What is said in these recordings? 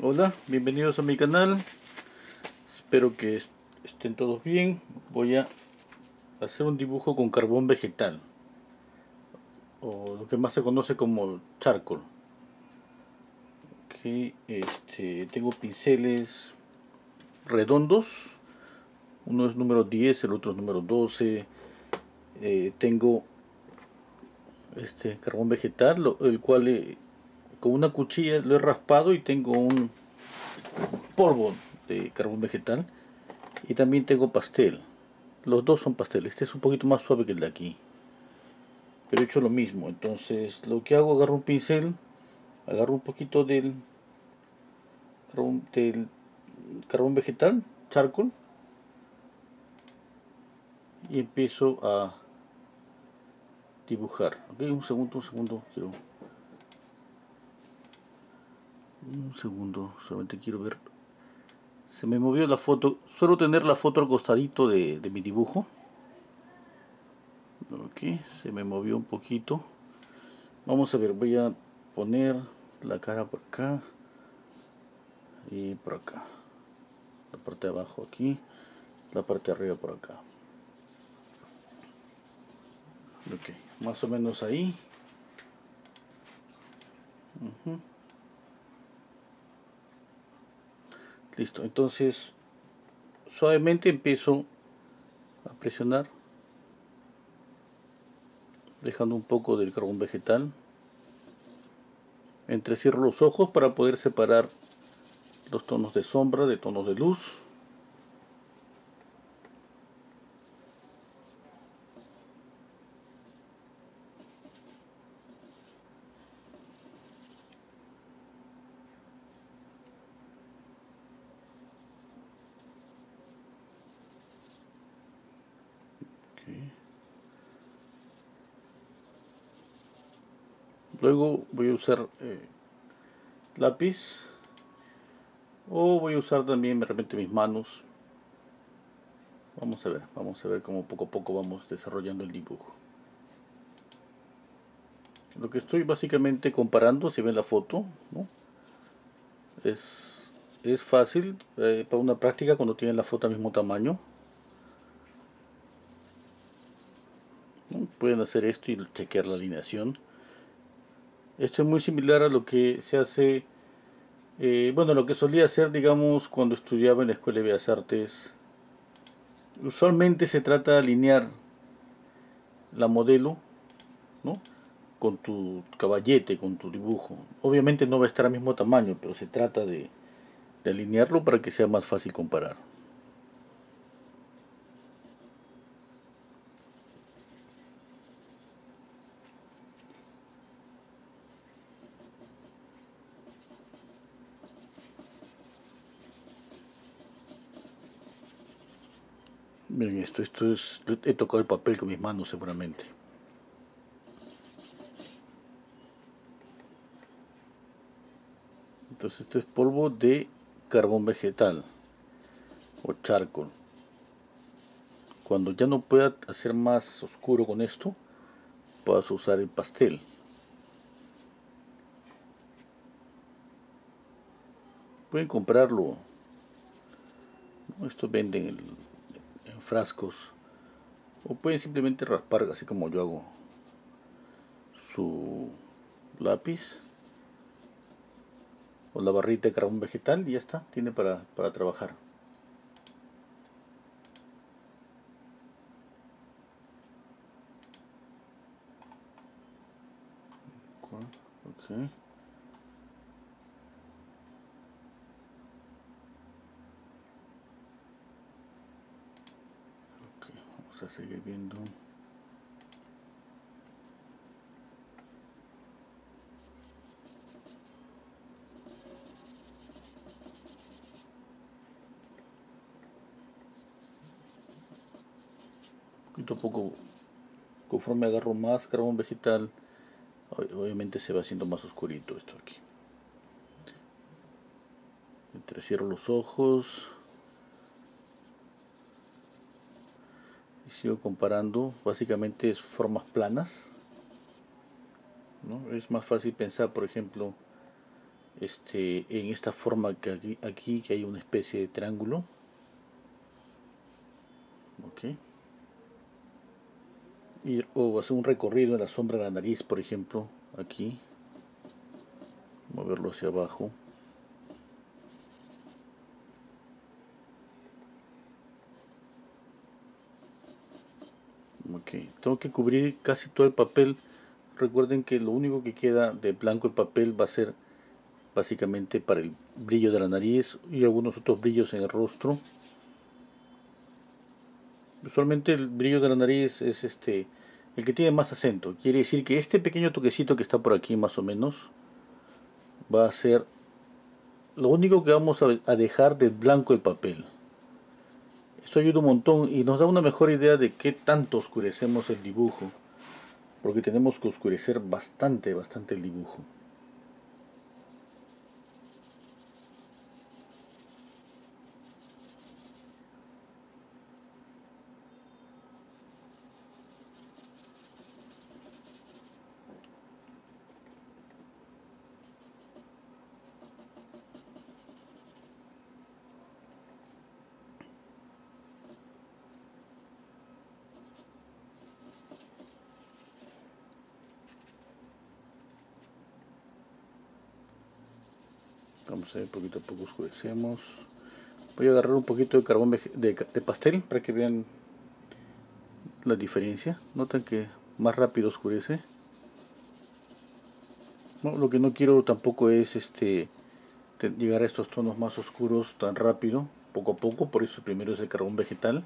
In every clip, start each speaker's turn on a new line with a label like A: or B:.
A: Hola, bienvenidos a mi canal. Espero que estén todos bien. Voy a hacer un dibujo con carbón vegetal. O lo que más se conoce como charcoal. Este, tengo pinceles redondos. Uno es número 10, el otro es número 12. Eh, tengo este carbón vegetal, el cual eh, con una cuchilla lo he raspado y tengo un polvo de carbón vegetal y también tengo pastel. Los dos son pasteles este es un poquito más suave que el de aquí pero he hecho lo mismo. Entonces lo que hago agarro un pincel agarro un poquito del carbón, del carbón vegetal charcoal y empiezo a dibujar. Ok un segundo un segundo quiero un segundo solamente quiero ver. Se me movió la foto. Suelo tener la foto al costadito de, mi dibujo. Ok se me movió un poquito. Vamos a ver voy a poner la cara por acá y por acá. La parte de abajo aquí la parte de arriba por acá. Ok más o menos ahí listo entonces suavemente empiezo a presionar dejando un poco del carbón vegetal. Entrecierro los ojos para poder separar los tonos de sombra de tonos de luz luego voy a usar eh, lápiz. O voy a usar también de repente mis manos. Vamos a ver vamos a ver cómo poco a poco vamos desarrollando el dibujo. Lo que estoy básicamente comparando si ven la foto es, es fácil eh, para una práctica cuando tienen la foto al mismo tamaño. Pueden hacer esto y chequear la alineación esto es muy similar a lo que se hace, eh, bueno, lo que solía hacer, digamos, cuando estudiaba en la Escuela de Bellas Artes. Usualmente se trata de alinear la modelo, ¿no? Con tu caballete, con tu dibujo. Obviamente no va a estar al mismo tamaño, pero se trata de alinearlo para que sea más fácil comparar. Miren esto, esto es, he tocado el papel con mis manos seguramente. Entonces esto es polvo de carbón vegetal o charcoal. Cuando ya no pueda hacer más oscuro con esto, puedas usar el pastel. Pueden comprarlo. Esto venden el frascos o pueden simplemente raspar así como yo hago su lápiz o la barrita de carbón vegetal y ya está, tiene para, para trabajar. Seguir viendo. Poquito a poco conforme agarro más carbón vegetal obviamente se va haciendo más oscurito esto aquí. Cierro los ojos sigo comparando básicamente es formas planas es más fácil pensar por ejemplo este en esta forma que aquí, aquí que hay una especie de triángulo. Ok. Y, o hacer un recorrido en la sombra de la nariz por ejemplo aquí. Moverlo hacia abajo tengo que cubrir casi todo el papel. Recuerden que lo único que queda de blanco el papel va a ser básicamente para el brillo de la nariz y algunos otros brillos en el rostro. Usualmente el brillo de la nariz es este el que tiene más acento. Quiere decir que este pequeño toquecito que está por aquí más o menos va a ser lo único que vamos a dejar de blanco el papel esto ayuda un montón y nos da una mejor idea de qué tanto oscurecemos el dibujo porque tenemos que oscurecer bastante bastante el dibujo poquito a poco oscurecemos. Voy a agarrar un poquito de carbón de, pastel para que vean la diferencia. Notan que más rápido oscurece. Lo que no quiero tampoco es este llegar a estos tonos más oscuros tan rápido poco a poco por eso primero es el carbón vegetal.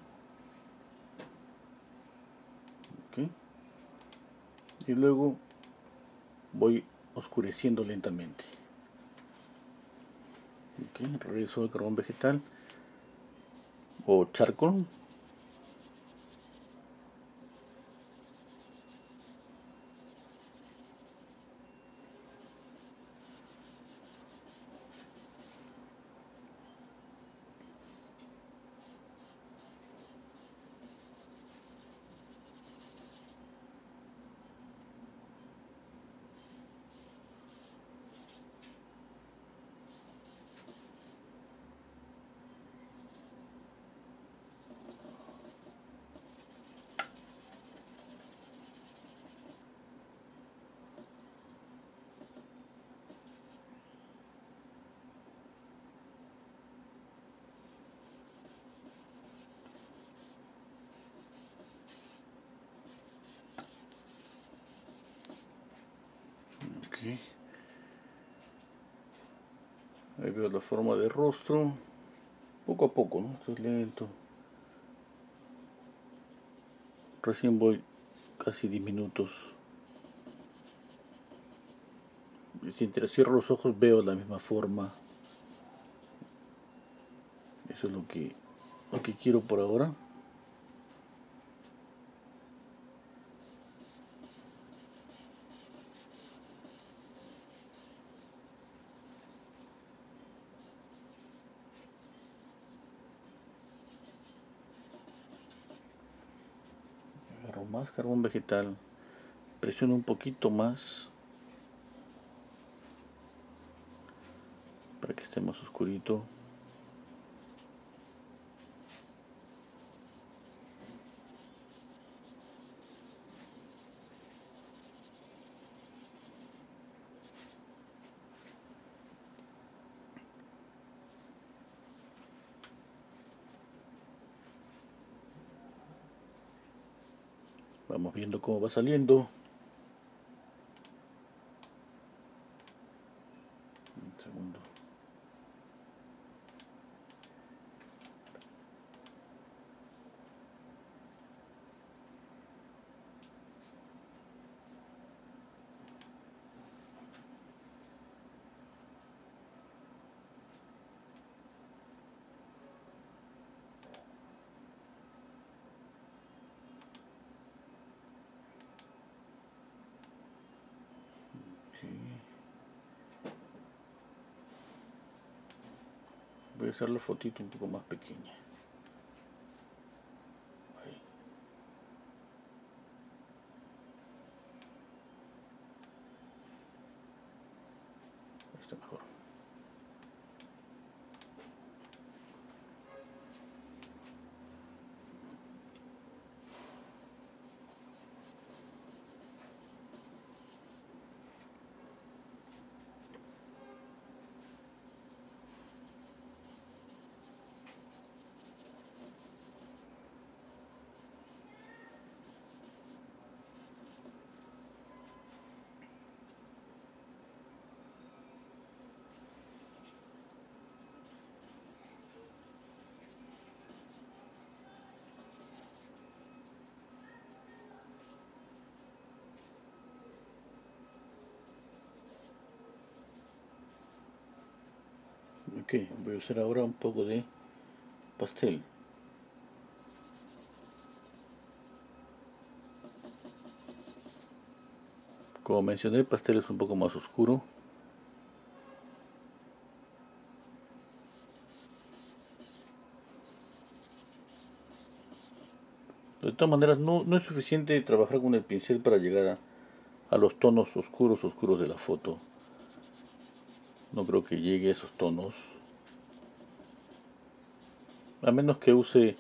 A: Y luego voy oscureciendo lentamente okay, regreso carbón vegetal o charcoal Ahí veo la forma de rostro. Poco a poco, ¿no? Esto es lento. Recién voy casi 10 minutos. Si cierro los ojos veo la misma forma. Eso es lo que, lo que quiero por ahora. más carbón vegetal presiono un poquito más para que esté más oscurito Vamos viendo cómo va saliendo. Hacer la fotito un poco más pequeña Ahí. está mejor Ok, voy a usar ahora un poco de pastel. Como mencioné, el pastel es un poco más oscuro. De todas maneras, no, es suficiente trabajar con el pincel para llegar a, los tonos oscuros, oscuros de la foto. No creo que llegue a esos tonos. A menos que use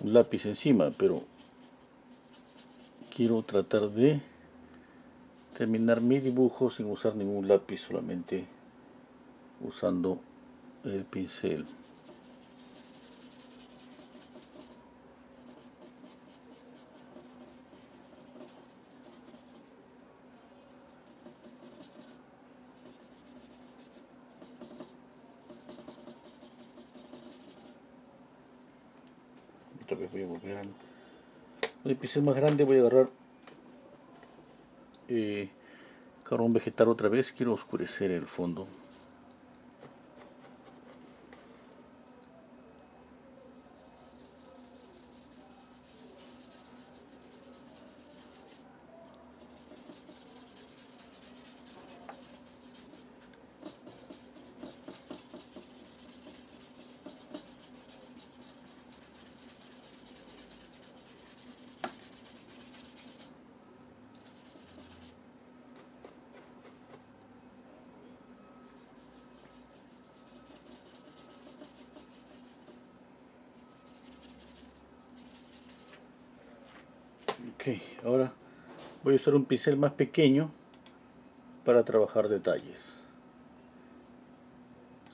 A: un lápiz encima, pero quiero tratar de terminar mi dibujo sin usar ningún lápiz, solamente usando el pincel. voy a volver al el pincel más grande voy a agarrar eh, vegetal otra vez quiero oscurecer el fondo Ok, ahora voy a usar un pincel más pequeño para trabajar detalles.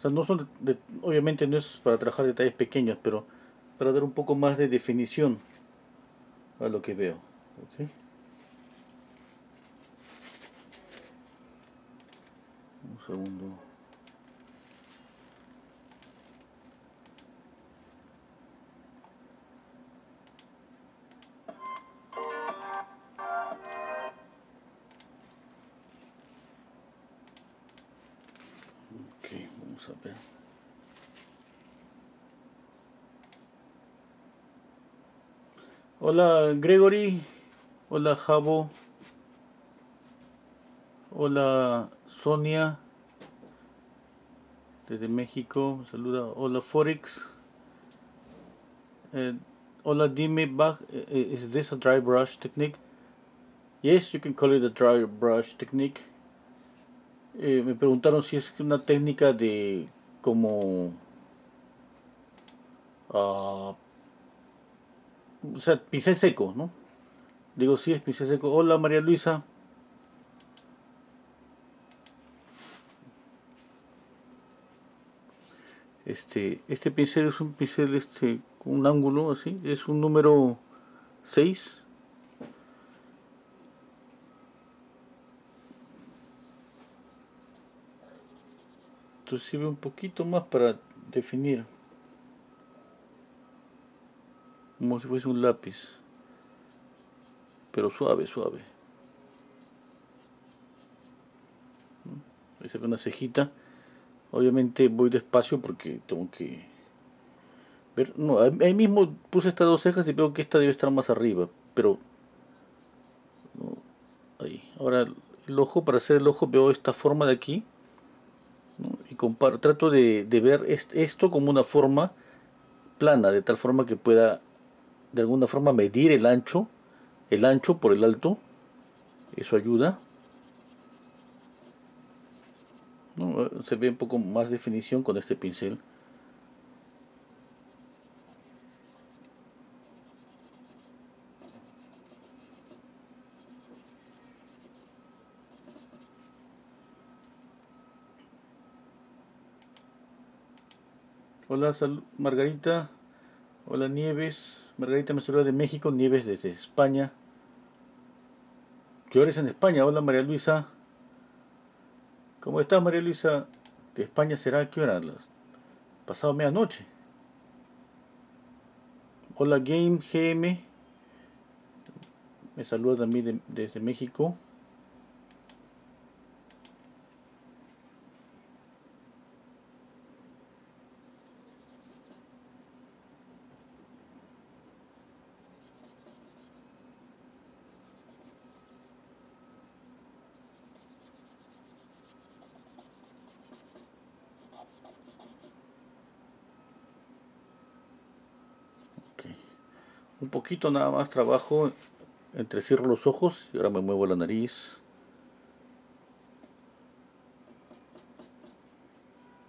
A: O no son obviamente no es para trabajar detalles pequeños, pero para dar un poco más de definición a lo que veo. Okay. Gregory, hola Javo, hola Sonia desde México, saluda, hola Forex, uh, hola dime back, is this a dry brush technique? Yes, you can call it a dry brush technique. Eh, me preguntaron si es una técnica de como uh, o sea, pincel seco, ¿no? Digo, sí, es pincel seco. Hola, María Luisa. Este, este pincel es un pincel este, con un ángulo así, es un número 6. Entonces sirve un poquito más para definir. Como si fuese un lápiz. Pero suave, suave. Ahí se ve una cejita. Obviamente voy despacio porque tengo que ver, no, ahí mismo puse estas dos cejas y veo que esta debe estar más arriba pero ahí, ahora el ojo, para hacer el ojo veo esta forma de aquí y comparo, trato de ver esto como una forma plana, de tal forma que pueda de alguna forma medir el ancho, el ancho por el alto, eso ayuda. Se ve un poco más definición con este pincel. Hola, Margarita. Hola, Nieves. Margarita me saluda de México, Nieves desde España. Llores en España, hola María Luisa. ¿Cómo estás María Luisa? De España será qué hora? Pasado medianoche. Hola Game GM. Me saluda también desde México. un poquito nada más trabajo entre cierro los ojos y ahora me muevo la nariz.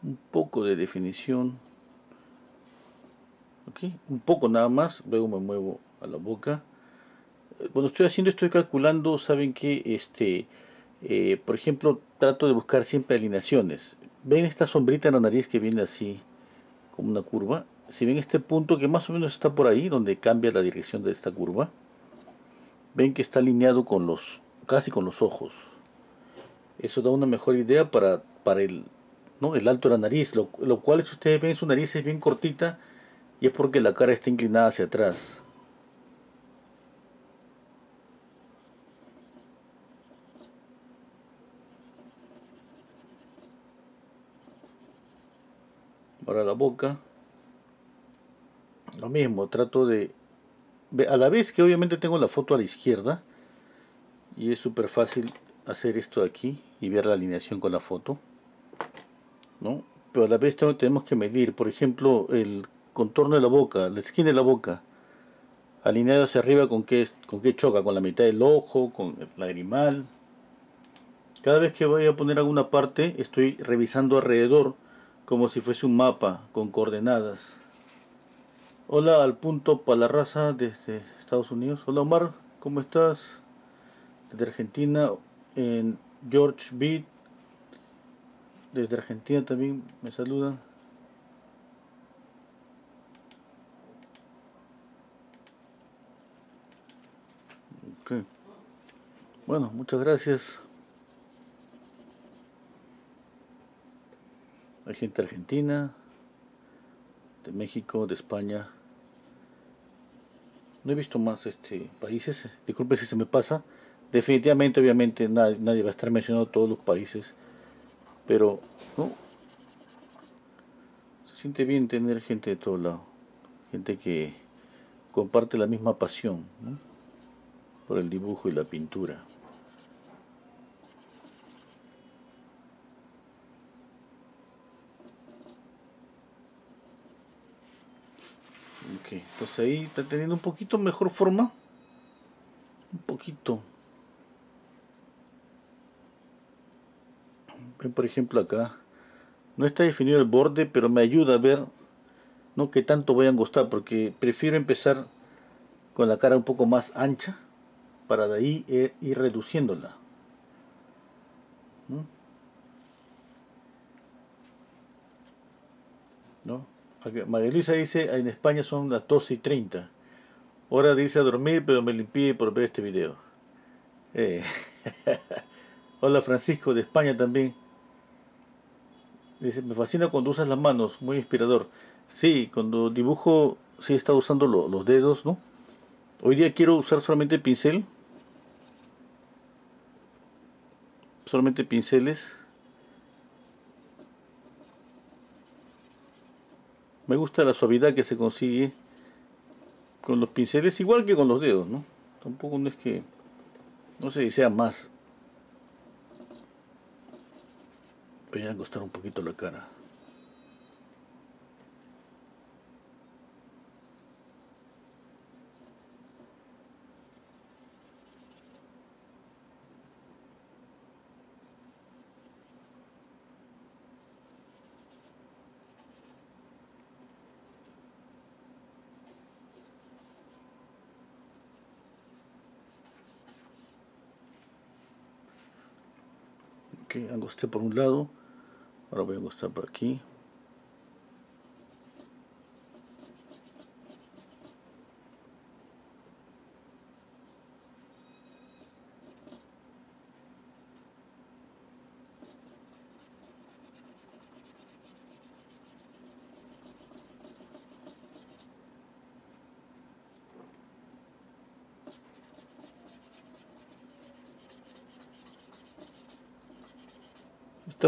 A: Un poco de definición. Ok un poco nada más luego me muevo a la boca. Cuando estoy haciendo estoy calculando saben que este eh, por ejemplo trato de buscar siempre alineaciones. Ven esta sombrita en la nariz que viene así como una curva si ven este punto que más o menos está por ahí, donde cambia la dirección de esta curva, ven que está alineado con los, casi con los ojos. Eso da una mejor idea para, para el, ¿no? el alto de la nariz, lo, lo cual si ustedes ven su nariz es bien cortita y es porque la cara está inclinada hacia atrás. Ahora la boca lo mismo, trato de... A la vez que obviamente tengo la foto a la izquierda y es súper fácil hacer esto aquí y ver la alineación con la foto. ¿no? Pero a la vez tenemos que medir, por ejemplo, el contorno de la boca, la esquina de la boca, alineado hacia arriba con qué, con qué choca, con la mitad del ojo, con el lagrimal. Cada vez que voy a poner alguna parte, estoy revisando alrededor como si fuese un mapa con coordenadas. Hola al punto para la raza desde Estados Unidos. Hola Omar, ¿cómo estás? Desde Argentina, en George Beat. Desde Argentina también me saludan. Okay. Bueno, muchas gracias. Hay gente argentina, de México, de España, no he visto más este países, disculpe si se me pasa. Definitivamente, obviamente, nadie, va a estar mencionando todos los países, pero se siente bien tener gente de todo lado, gente que comparte la misma pasión por el dibujo y la pintura. Ok, entonces ahí está teniendo un poquito mejor forma. Un poquito. Ven por ejemplo acá. No está definido el borde, pero me ayuda a ver no que tanto voy a angostar, porque prefiero empezar con la cara un poco más ancha para de ahí eh, ir reduciéndola. ¿No? María Luisa dice, en España son las 12 y 30. Hora de irse a dormir, pero me limpié por ver este video. Eh. Hola Francisco, de España también. Dice, me fascina cuando usas las manos, muy inspirador. Sí, cuando dibujo, sí está usando los dedos, ¿no? Hoy día quiero usar solamente pincel. Solamente pinceles. Me gusta la suavidad que se consigue con los pinceles, igual que con los dedos, ¿no? Tampoco no es que, no sé si sea más. Voy a acostar un poquito la cara. Ok angosté por un lado ahora voy a angostar por aquí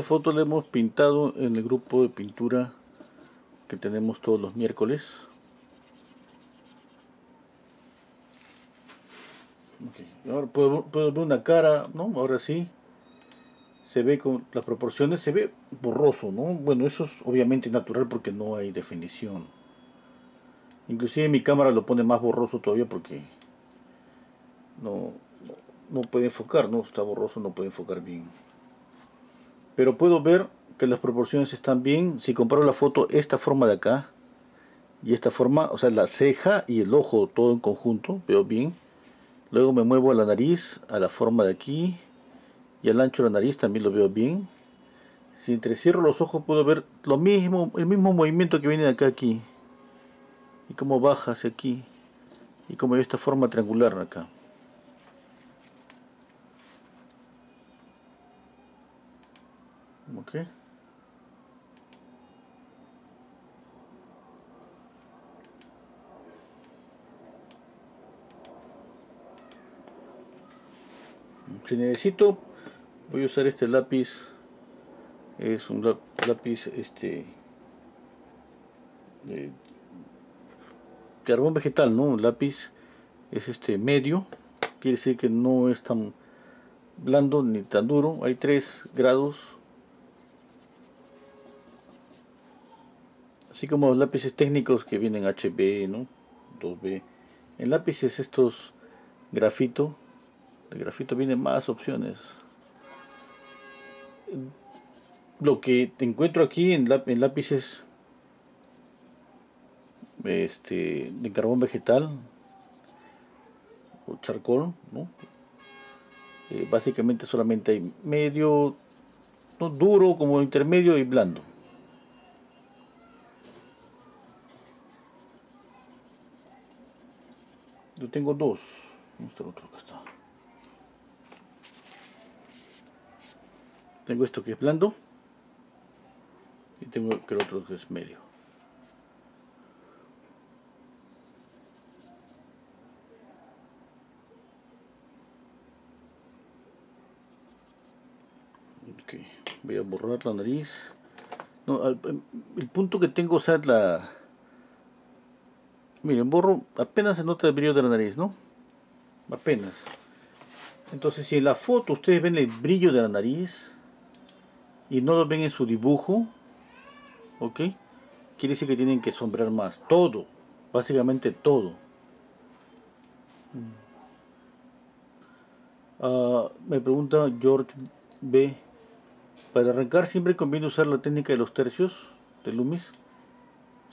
A: foto la hemos pintado en el grupo de pintura que tenemos todos los miércoles. Ahora puedo, ver una cara, ¿no? Ahora sí. Se ve con las proporciones, se ve borroso, ¿no? Bueno, eso es obviamente natural porque no hay definición. Inclusive mi cámara lo pone más borroso todavía porque no, no, puede enfocar, no está borroso, no puede enfocar bien. Pero puedo ver que las proporciones están bien. Si comparo la foto, esta forma de acá y esta forma, o sea, la ceja y el ojo todo en conjunto, veo bien. Luego me muevo a la nariz, a la forma de aquí y al ancho de la nariz también lo veo bien. Si entrecierro los ojos puedo ver lo mismo, el mismo movimiento que viene de acá aquí. Y cómo baja hacia aquí. Y como esta forma triangular acá. Ok. Si necesito, voy a usar este lápiz. Es un lápiz este de carbón vegetal, ¿no? Lápiz es este medio, quiere decir que no es tan blando ni tan duro. Hay tres grados. Así como los lápices técnicos que vienen HB, ¿no? 2B. En lápices estos grafito de grafito vienen más opciones. Lo que te encuentro aquí en, lápices este, de carbón vegetal o charcoal, eh, básicamente solamente hay medio, no duro como intermedio y blando. Yo tengo dos. Este otro que está. Tengo esto que es blando y tengo que el otro que es medio. Okay. Voy a borrar la nariz. No, el punto que tengo, o sea, la... Miren, borro, apenas se nota el brillo de la nariz, ¿no? Apenas. Entonces, si en la foto ustedes ven el brillo de la nariz, y no lo ven en su dibujo, ¿ok? Quiere decir que tienen que sombrear más, todo, básicamente todo. Uh, me pregunta George B. ¿Para arrancar siempre conviene usar la técnica de los tercios de Loomis?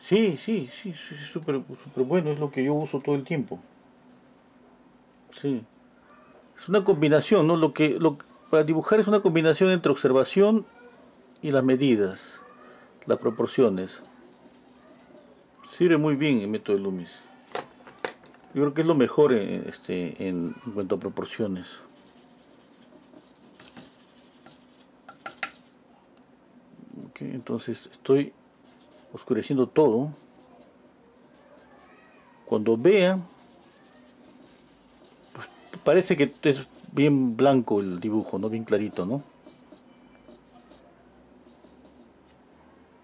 A: Sí, sí, sí, sí, súper super bueno, es lo que yo uso todo el tiempo. Sí. Es una combinación, ¿no? Lo que, lo, para dibujar es una combinación entre observación y las medidas, las proporciones. Sirve muy bien el método de Loomis. Yo creo que es lo mejor en, este, en, cuanto a proporciones. entonces estoy oscureciendo todo. Cuando vea, pues, parece que es bien blanco el dibujo, no bien clarito, ¿no?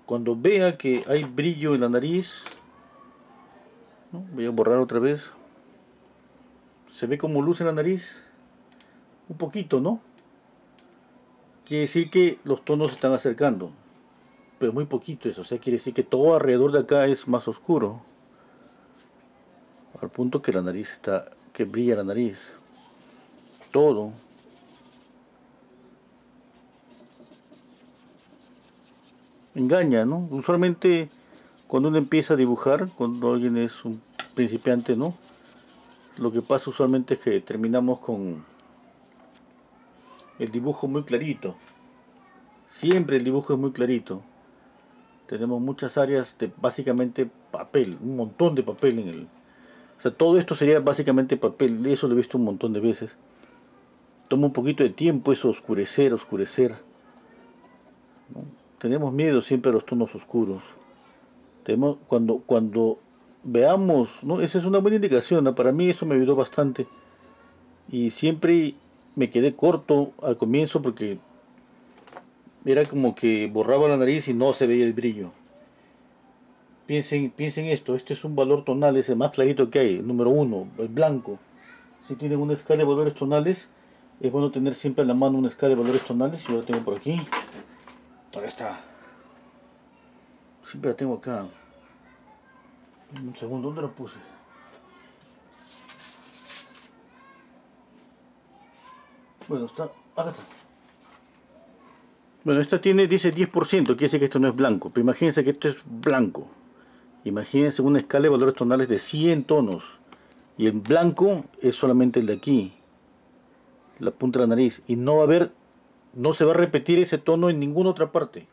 A: Cuando vea que hay brillo en la nariz, voy a borrar otra vez, se ve como luz en la nariz, un poquito, ¿no? Quiere decir que los tonos se están acercando, pero muy poquito eso, o sea, quiere decir que todo alrededor de acá es más oscuro, al punto que la nariz está, que brilla la nariz, todo engaña, ¿no? Usualmente cuando uno empieza a dibujar, cuando alguien es un principiante, ¿no? Lo que pasa usualmente es que terminamos con el dibujo muy clarito. Siempre el dibujo es muy clarito. Tenemos muchas áreas de básicamente papel, un montón de papel en el... O sea, todo esto sería básicamente papel, eso lo he visto un montón de veces. Toma un poquito de tiempo eso oscurecer, oscurecer. tenemos miedo siempre a los tonos oscuros. Tenemos, cuando, cuando veamos, ¿no? esa es una buena indicación, para mí eso me ayudó bastante. Y siempre me quedé corto al comienzo porque era como que borraba la nariz y no se veía el brillo. Piensen, piensen esto, este es un valor tonal, es el más clarito que hay, el número uno, el blanco. Si tienen una escala de valores tonales, es bueno tener siempre en la mano una escala de valores tonales, yo la tengo por aquí. ¿Dónde está? Siempre la tengo acá. Un segundo, ¿dónde lo puse? Bueno, está, acá está. Bueno, esta tiene, dice 10%, quiere decir que esto no es blanco, pero imagínense que esto es blanco. Imagínense una escala de valores tonales de 100 tonos. Y el blanco es solamente el de aquí, la punta de la nariz. Y no va a haber, no se va a repetir ese tono en ninguna otra parte.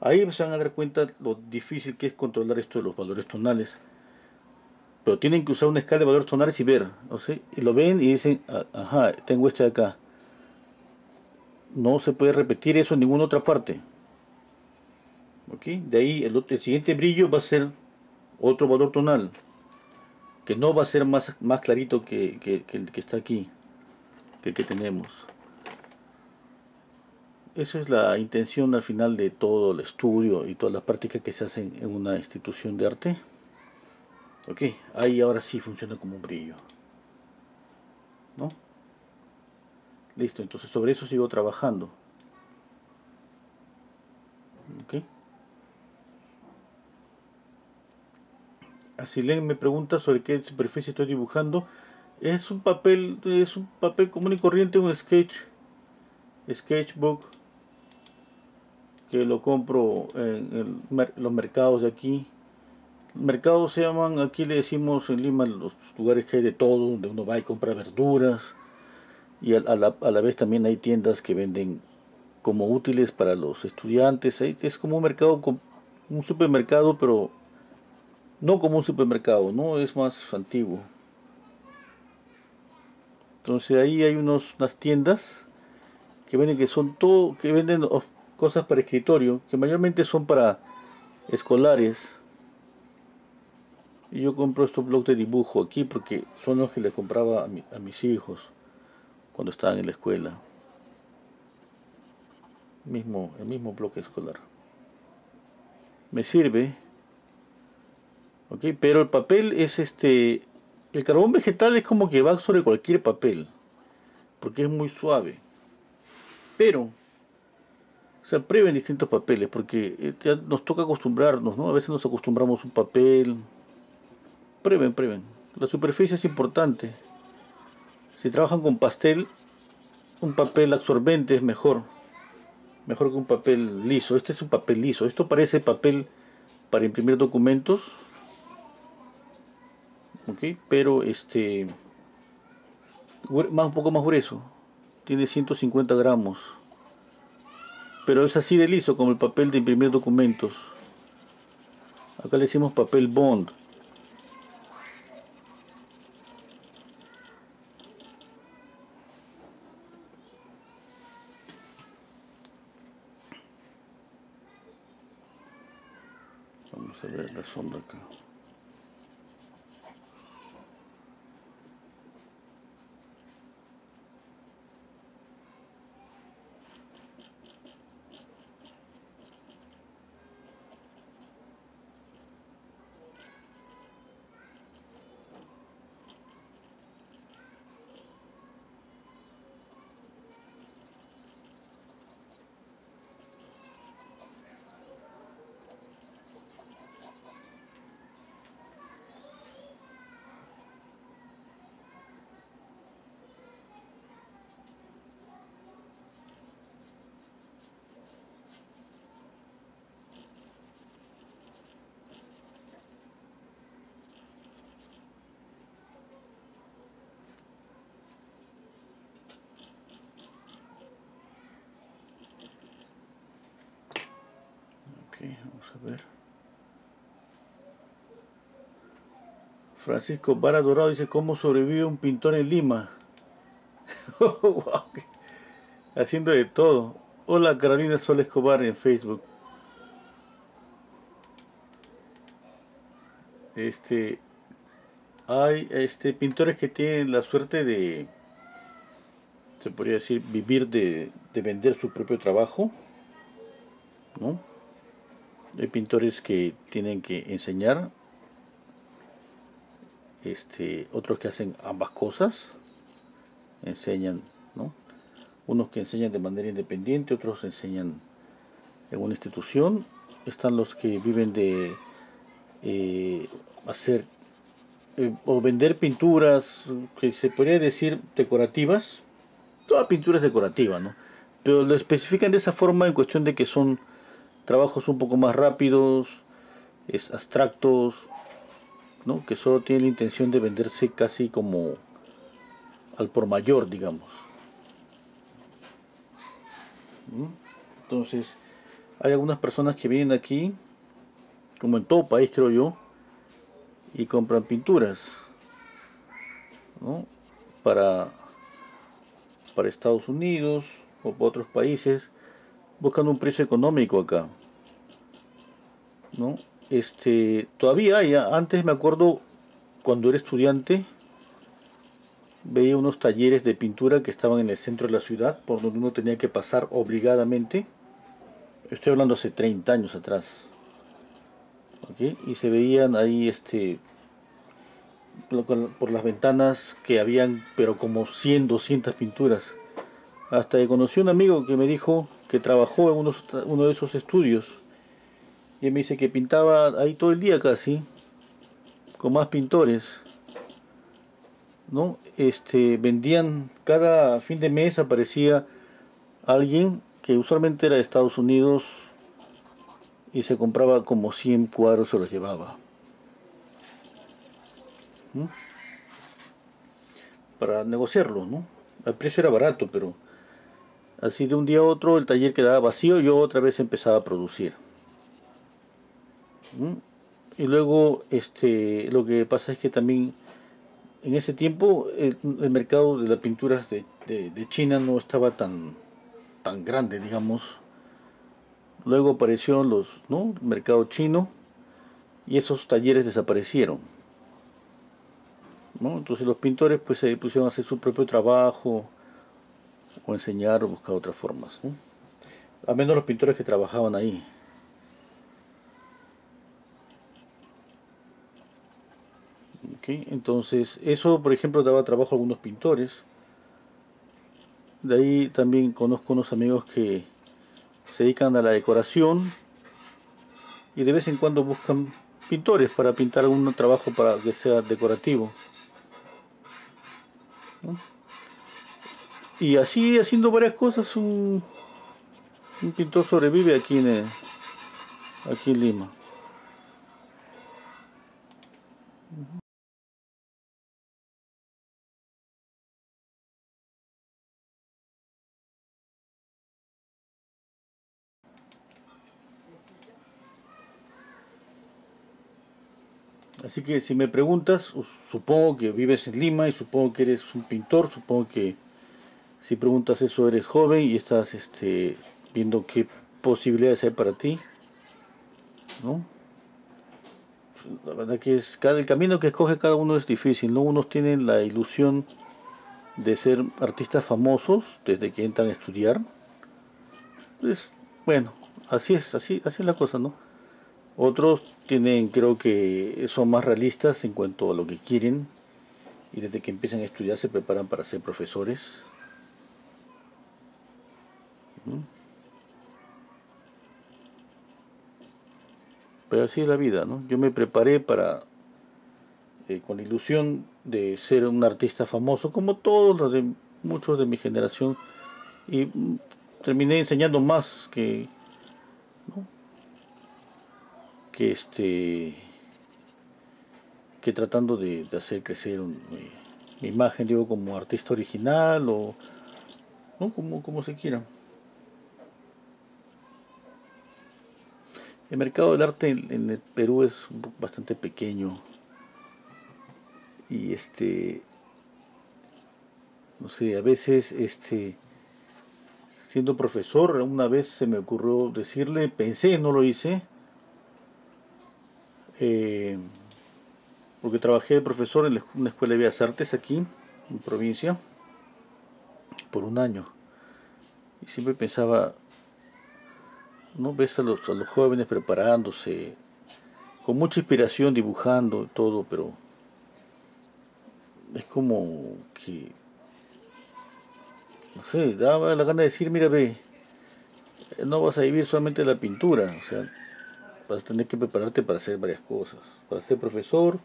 A: Ahí se van a dar cuenta lo difícil que es controlar esto de los valores tonales. Pero tienen que usar una escala de valores tonales y ver. ¿no sé? Y lo ven y dicen, ah, ajá, tengo este de acá. No se puede repetir eso en ninguna otra parte. ¿Ok? De ahí el, el siguiente brillo va a ser otro valor tonal. Que no va a ser más, más clarito que, que el que está aquí. Que el que tenemos. Esa es la intención al final de todo el estudio y todas las prácticas que se hacen en una institución de arte. Ok, ahí ahora sí funciona como un brillo. ¿No? Listo, entonces sobre eso sigo trabajando. Ok. Asilen me pregunta sobre qué superficie estoy dibujando. Es un papel, es un papel común y corriente, un sketch, sketchbook que lo compro en los mercados de aquí. Mercados se llaman, aquí le decimos en Lima, los lugares que hay de todo, donde uno va y compra verduras. Y a, la, a la, vez también hay tiendas que venden como útiles para los estudiantes. Es como un mercado, un supermercado, pero no como un supermercado, no es más antiguo. Entonces ahí hay unos, unas tiendas que venden que son todo, que venden cosas para escritorio, que mayormente son para escolares. Y yo compro estos blogs de dibujo aquí porque son los que le compraba a, a mis hijos cuando estaban en la escuela. Mismo, el mismo bloque escolar. Me sirve. Ok, pero el papel es este. El carbón vegetal es como que va sobre cualquier papel. Porque es muy suave. Pero o sea, prueben distintos papeles, porque eh, nos toca acostumbrarnos, ¿no? A veces nos acostumbramos a un papel. Prueben, prueben. La superficie es importante. Si trabajan con pastel, un papel absorbente es mejor. Mejor que un papel liso. Este es un papel liso. Esto parece papel para imprimir documentos. ¿Ok? Pero este... Más, un poco más grueso. Tiene 150 gramos pero es así de liso como el papel de imprimir documentos. Acá le decimos papel bond. Vamos a ver la sombra acá. vamos a ver. Francisco Vara Dorado dice, ¿cómo sobrevive un pintor en Lima? Haciendo de todo. Hola Carolina Sol Escobar en Facebook. Este, hay este, pintores que tienen la suerte de, se podría decir, vivir de, de vender su propio trabajo, ¿no? Hay pintores que tienen que enseñar, este, otros que hacen ambas cosas, enseñan, ¿no? Unos que enseñan de manera independiente, otros enseñan en una institución. Están los que viven de eh, hacer eh, o vender pinturas que se podría decir decorativas. Toda pintura es decorativa, ¿no? Pero lo especifican de esa forma en cuestión de que son trabajos un poco más rápidos, es abstractos, ¿no? que solo tienen la intención de venderse casi como al por mayor, digamos. ¿Mm? Entonces, hay algunas personas que vienen aquí, como en todo país creo yo, y compran pinturas ¿no? para, para Estados Unidos o para otros países, buscando un precio económico acá. ¿no? Este, todavía antes me acuerdo cuando era estudiante, veía unos talleres de pintura que estaban en el centro de la ciudad, por donde uno tenía que pasar obligadamente. Estoy hablando hace 30 años atrás. Y se veían ahí este por las ventanas que habían pero como 100, 200 pinturas. Hasta que conocí un amigo que me dijo que trabajó en uno de esos estudios y me dice que pintaba ahí todo el día casi, con más pintores. ¿no? Este, vendían cada fin de mes aparecía alguien que usualmente era de Estados Unidos y se compraba como 100 cuadros se los llevaba. Para negociarlo, ¿no? El precio era barato, pero así de un día a otro el taller quedaba vacío y yo otra vez empezaba a producir. Y luego este, lo que pasa es que también en ese tiempo el, mercado de las pinturas de, China no estaba tan, tan grande, digamos. Luego apareció los, ¿no? el mercado chino y esos talleres desaparecieron. ¿no? Entonces los pintores pues se pusieron a hacer su propio trabajo o enseñar o buscar otras formas. A menos los pintores que trabajaban ahí. Entonces, eso, por ejemplo, daba trabajo a algunos pintores. De ahí también conozco unos amigos que se dedican a la decoración y de vez en cuando buscan pintores para pintar algún trabajo para que sea decorativo. Y así haciendo varias cosas, un, pintor sobrevive aquí en, aquí en Lima. Así que si me preguntas, supongo que vives en Lima y supongo que eres un pintor, supongo que si preguntas eso eres joven y estás este, viendo qué posibilidades hay para ti. ¿no? La verdad que es, cada, el camino que escoge cada uno es difícil, ¿no? Unos tienen la ilusión de ser artistas famosos desde que entran a estudiar. Pues, bueno, así es, así es la cosa, ¿no? Otros tienen, creo que son más realistas en cuanto a lo que quieren y desde que empiezan a estudiar se preparan para ser profesores. Pero así es la vida, ¿no? Yo me preparé para, eh, con la ilusión de ser un artista famoso, como todos los de muchos de mi generación, y terminé enseñando más que, que este que tratando de, hacer crecer mi, imagen digo como artista original o ¿no? como, como se quiera el mercado del arte en, el Perú es bastante pequeño y este no sé a veces este siendo profesor una vez se me ocurrió decirle pensé no lo hice eh, porque trabajé de profesor en una escuela de Bellas Artes aquí, en provincia, por un año. Y siempre pensaba, ¿no? Ves a los, a los jóvenes preparándose, con mucha inspiración, dibujando todo, pero es como que, no sé, daba la gana de decir, mira, ve, no vas a vivir solamente la pintura, o sea, vas a tener que prepararte para hacer varias cosas. Para ser profesor,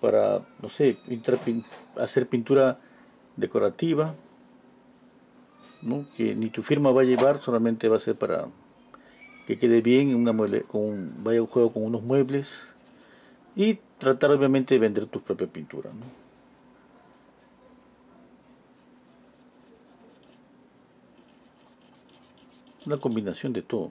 A: para, no sé, hacer pintura decorativa, ¿no? que ni tu firma va a llevar, solamente va a ser para que quede bien, una mueble, con, vaya un juego con unos muebles y tratar obviamente de vender tus propias pinturas. Una combinación de todo.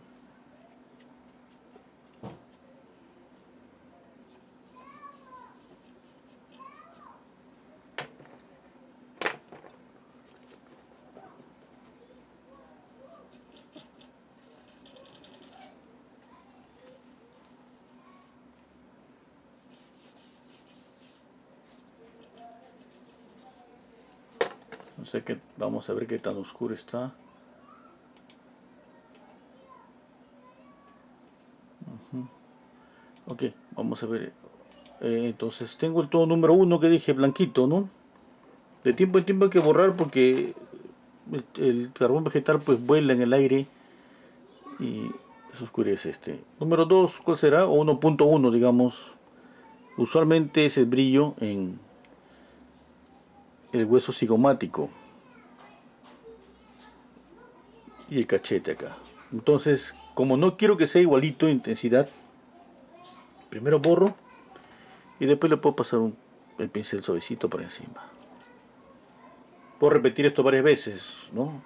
A: Qué, vamos a ver qué tan oscuro está. Ok, vamos a ver. Eh, entonces tengo el tono número uno que dije blanquito, ¿no? De tiempo en tiempo hay que borrar porque el, carbón vegetal pues vuela en el aire y se oscurece este. Número 2, ¿cuál será? O 1.1 digamos. Usualmente es el brillo en el hueso cigomático y el cachete acá. Entonces, como no quiero que sea igualito intensidad, primero borro y después le puedo pasar un, el pincel suavecito por encima. Puedo repetir esto varias veces, ¿no?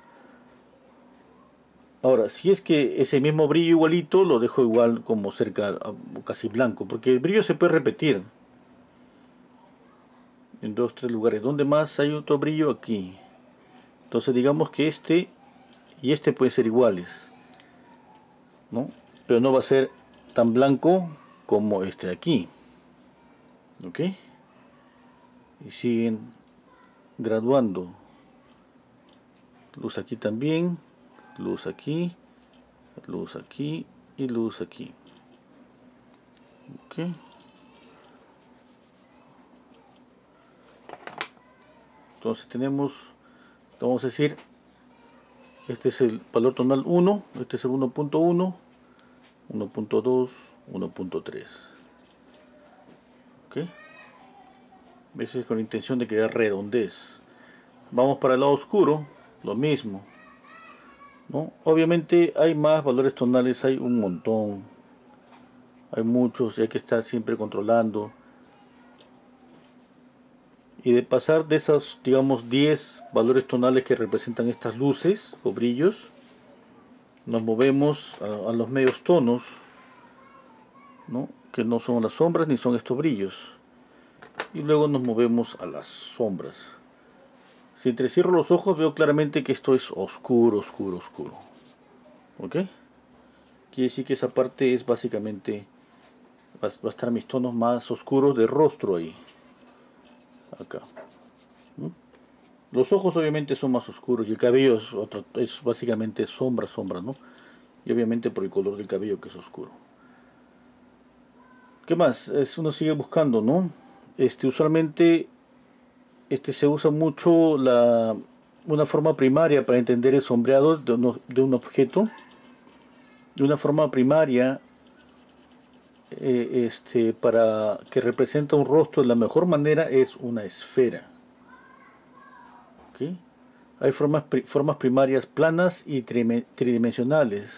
A: Ahora, si es que ese mismo brillo igualito lo dejo igual como cerca, casi blanco, porque el brillo se puede repetir en dos, tres lugares. ¿Dónde más hay otro brillo? Aquí. Entonces digamos que este y este pueden ser iguales. ¿no? Pero no va a ser tan blanco como este de aquí. ¿Ok? Y siguen graduando. Luz aquí también. Luz aquí. Luz aquí. Y luz aquí. ¿Ok? Entonces tenemos, vamos a decir, este es el valor tonal 1, este es el 1.1, 1.2, 1.3. ¿Ok? veces con la intención de crear redondez. Vamos para el lado oscuro, lo mismo. ¿no? Obviamente hay más valores tonales, hay un montón. Hay muchos, hay que estar siempre controlando y de pasar de esos, digamos, 10 valores tonales que representan estas luces o brillos, nos movemos a, los medios tonos, ¿no? que no son las sombras ni son estos brillos. Y luego nos movemos a las sombras. Si entrecierro los ojos veo claramente que esto es oscuro, oscuro, oscuro. ¿Ok? Quiere decir que esa parte es básicamente, va a estar mis tonos más oscuros de rostro ahí acá. Los ojos obviamente son más oscuros y el cabello es, básicamente sombra, sombra, ¿no? Y obviamente por el color del cabello que es oscuro. ¿Qué más? Es, uno sigue buscando, ¿no? Este, usualmente este, se usa mucho la, una forma primaria para entender el sombreado de, de un objeto. De una forma primaria eh, este, para que representa un rostro de la mejor manera es una esfera. Hay formas, formas primarias planas y tridimensionales.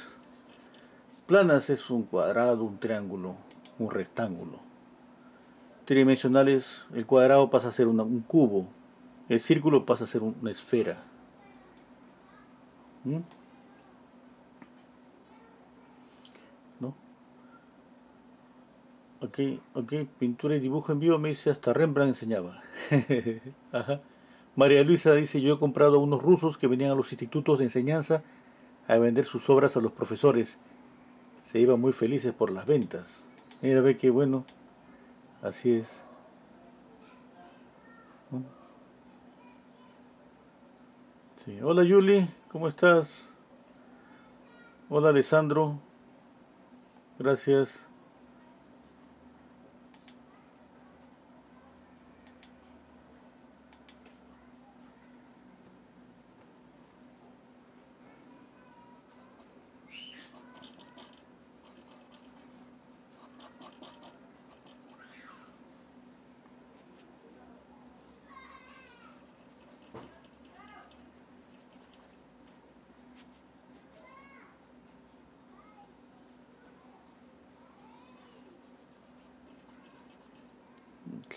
A: Planas es un cuadrado, un triángulo, un rectángulo. Tridimensionales, el cuadrado pasa a ser un cubo, el círculo pasa a ser una esfera. ¿Mm? Ok, ok, pintura y dibujo en vivo me dice hasta Rembrandt enseñaba. María Luisa dice, yo he comprado a unos rusos que venían a los institutos de enseñanza a vender sus obras a los profesores. Se iban muy felices por las ventas. Mira, ve que bueno. Así es. Sí. Hola Yuli, ¿cómo estás? Hola Alessandro. Gracias.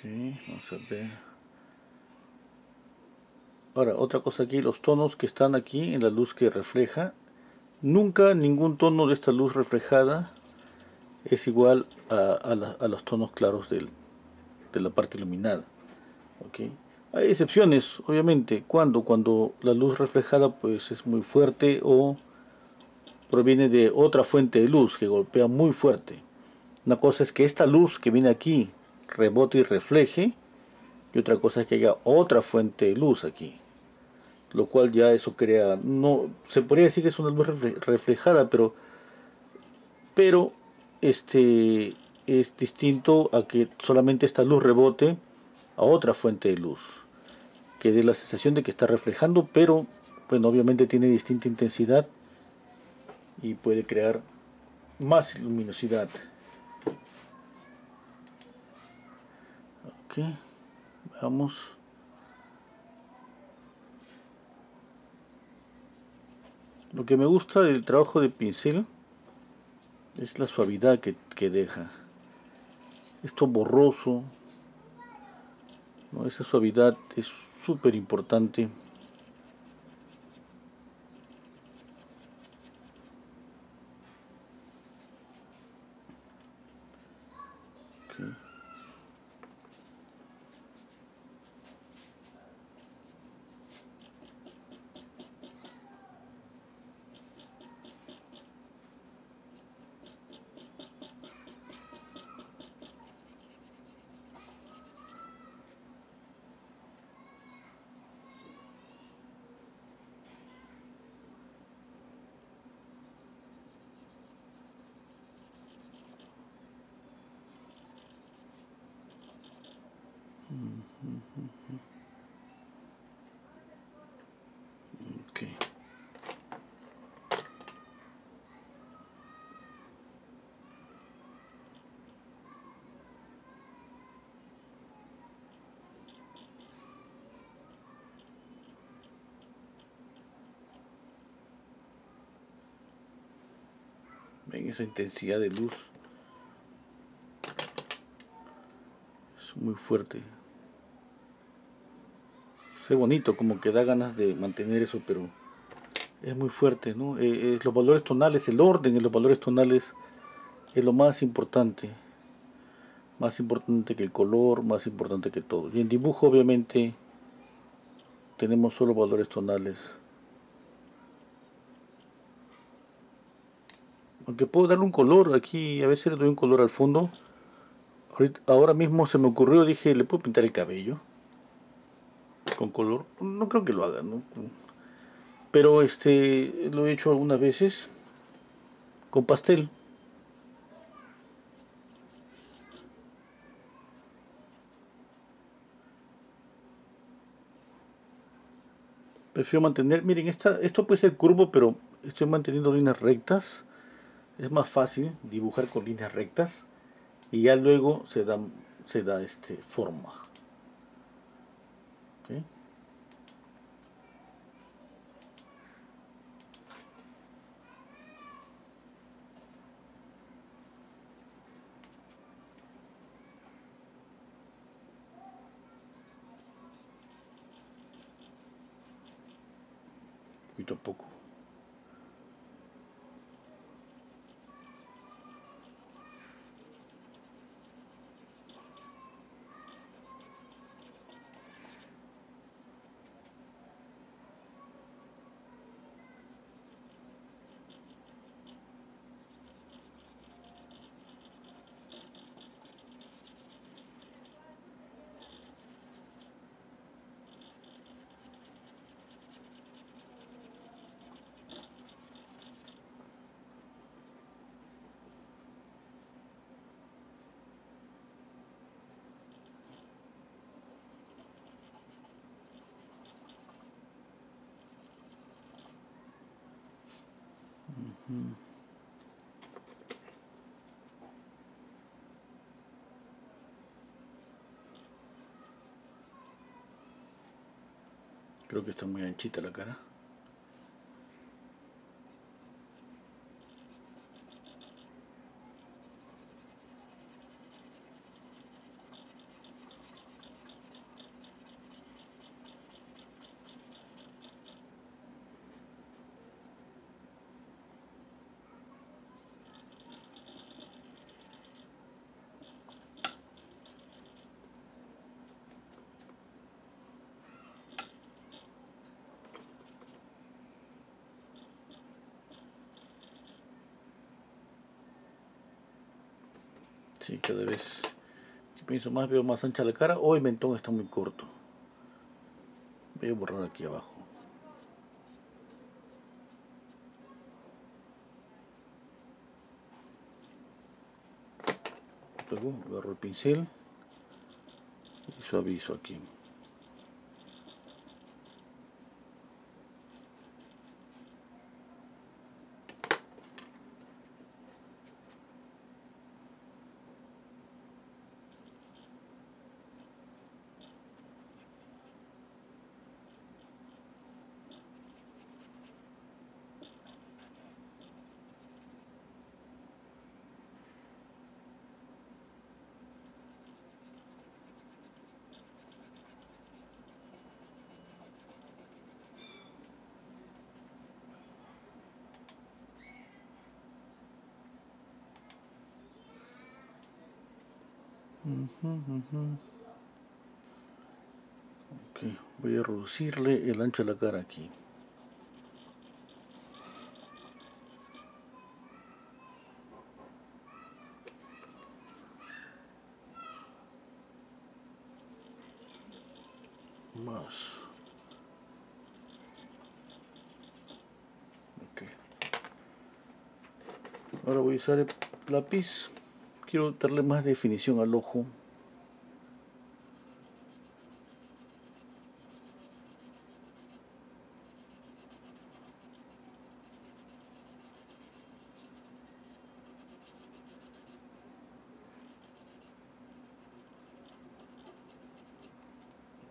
A: Ok, Ahora, otra cosa aquí, los tonos que están aquí en la luz que refleja. Nunca ningún tono de esta luz reflejada es igual a, los tonos claros de la parte iluminada. Hay excepciones, obviamente. cuando Cuando la luz reflejada pues es muy fuerte o proviene de otra fuente de luz que golpea muy fuerte. Una cosa es que esta luz que viene aquí rebote y refleje y otra cosa es que haya otra fuente de luz aquí lo cual ya eso crea no se podría decir que es una luz reflejada pero pero este es distinto a que solamente esta luz rebote a otra fuente de luz que dé la sensación de que está reflejando pero bueno obviamente tiene distinta intensidad y puede crear más luminosidad Lo que me gusta del trabajo de pincel es la suavidad que, deja. Esto borroso, esa suavidad es súper importante. Esa intensidad de luz. Es muy fuerte. Es bonito, como que da ganas de mantener eso, pero es muy fuerte, ¿no? Eh, los valores tonales, el orden en los valores tonales es lo más importante. Más importante que el color, más importante que todo. Y en dibujo, obviamente, tenemos solo valores tonales. Aunque puedo darle un color aquí, a veces le doy un color al fondo. ahora mismo se me ocurrió, dije, le puedo pintar el cabello con color. No creo que lo haga, ¿no? Pero este lo he hecho algunas veces con pastel. Prefiero mantener, miren, esta, esto puede ser curvo, pero estoy manteniendo líneas rectas es más fácil dibujar con líneas rectas y ya luego se da, se da este, forma. ¿Okay? poquito a poco. Creo que está muy anchita la cara. Cada vez si pienso más veo más ancha la cara o el mentón está muy corto. Voy a borrar aquí abajo. Luego agarro el pincel y suavizo aquí. Ok, voy a reducirle el ancho de la cara aquí. Más. Ok. Ahora voy a usar el lápiz quiero darle más definición al ojo.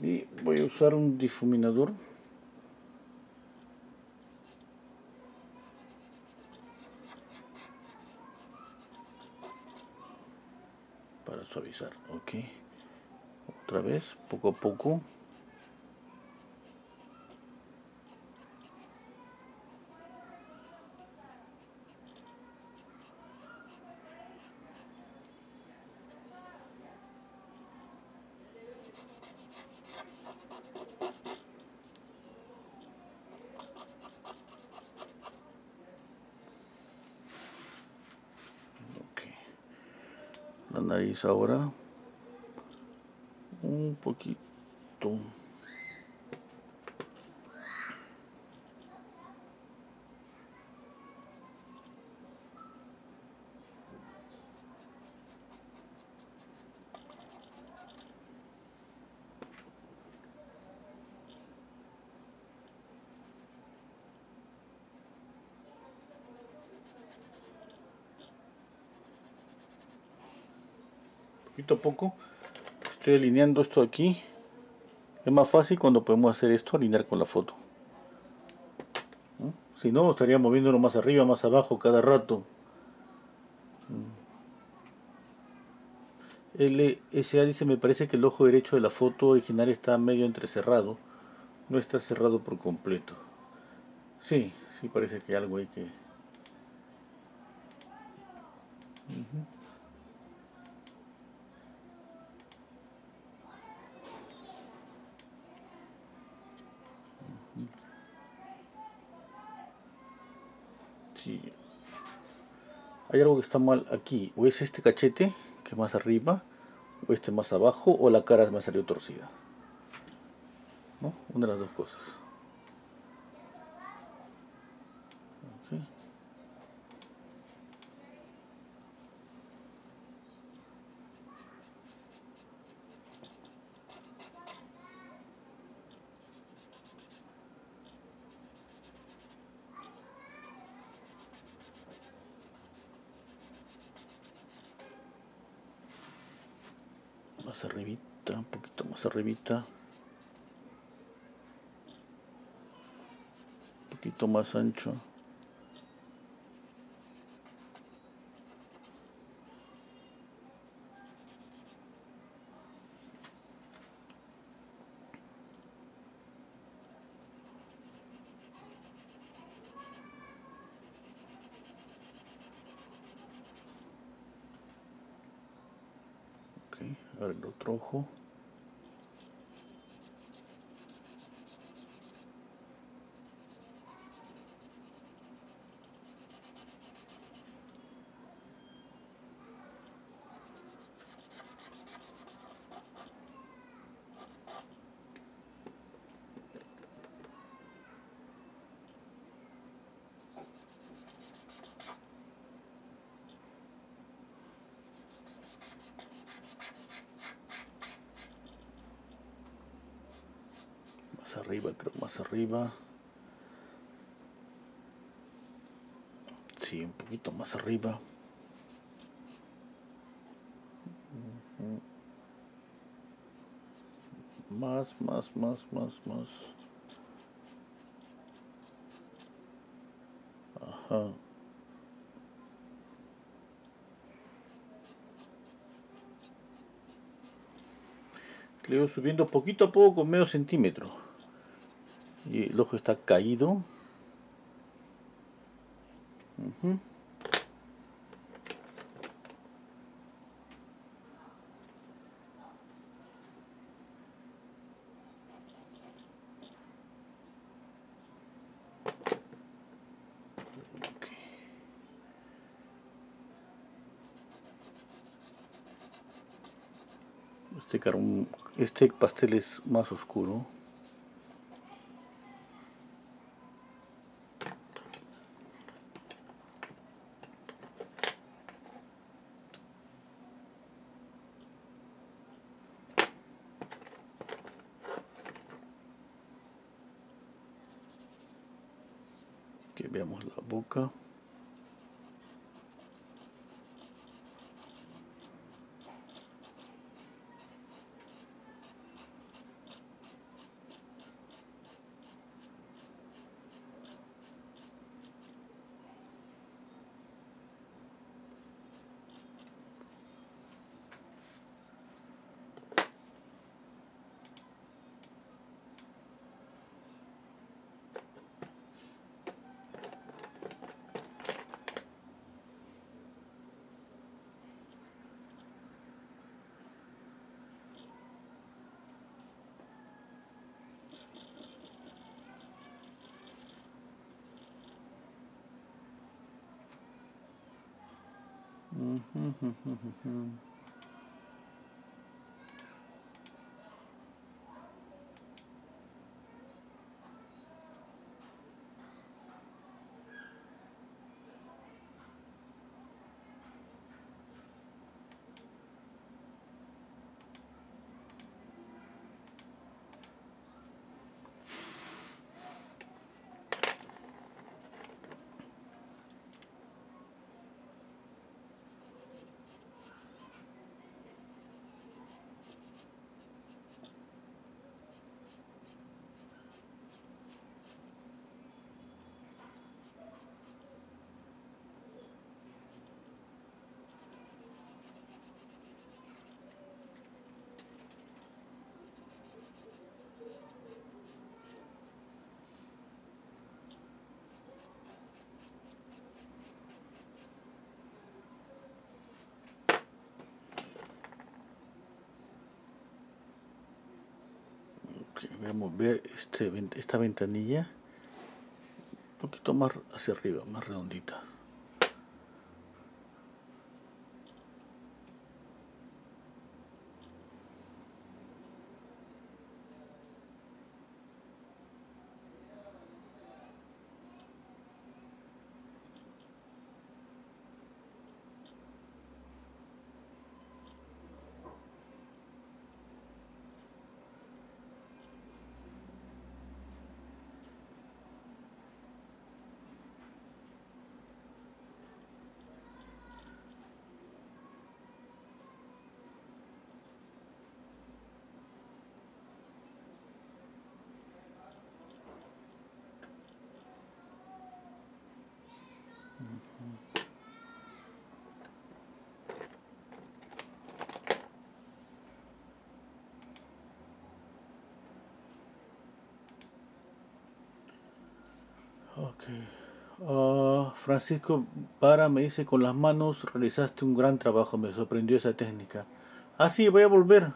A: Y voy a usar un difuminador ok. Otra vez poco a poco ahora. Un poquito a poco. Estoy alineando esto aquí. Es más fácil cuando podemos hacer esto alinear con la foto. Si no estaría moviéndolo más arriba más abajo cada rato. LSA dice me parece que el ojo derecho de la foto original está medio entrecerrado. No está cerrado por completo. Sí, sí parece que algo hay que hay algo que está mal aquí. O es este cachete que más arriba o este más abajo o la cara me salió torcida. ¿no? una de las dos cosas más arribita, un poquito más arribita. Un poquito más ancho. el otro ojo más arriba, creo más Sí, un poquito más arriba. Más, más, más, más, más. Ajá. Le voy subiendo poquito a poco con medio centímetro. El ojo está caído. Este, este pastel es más oscuro. Que veamos la boca vamos a ver este, esta ventanilla un poquito más hacia arriba, más redondita. Ah, Francisco Para me dice, con las manos realizaste un gran trabajo, me sorprendió esa técnica. Ah, sí, voy a volver.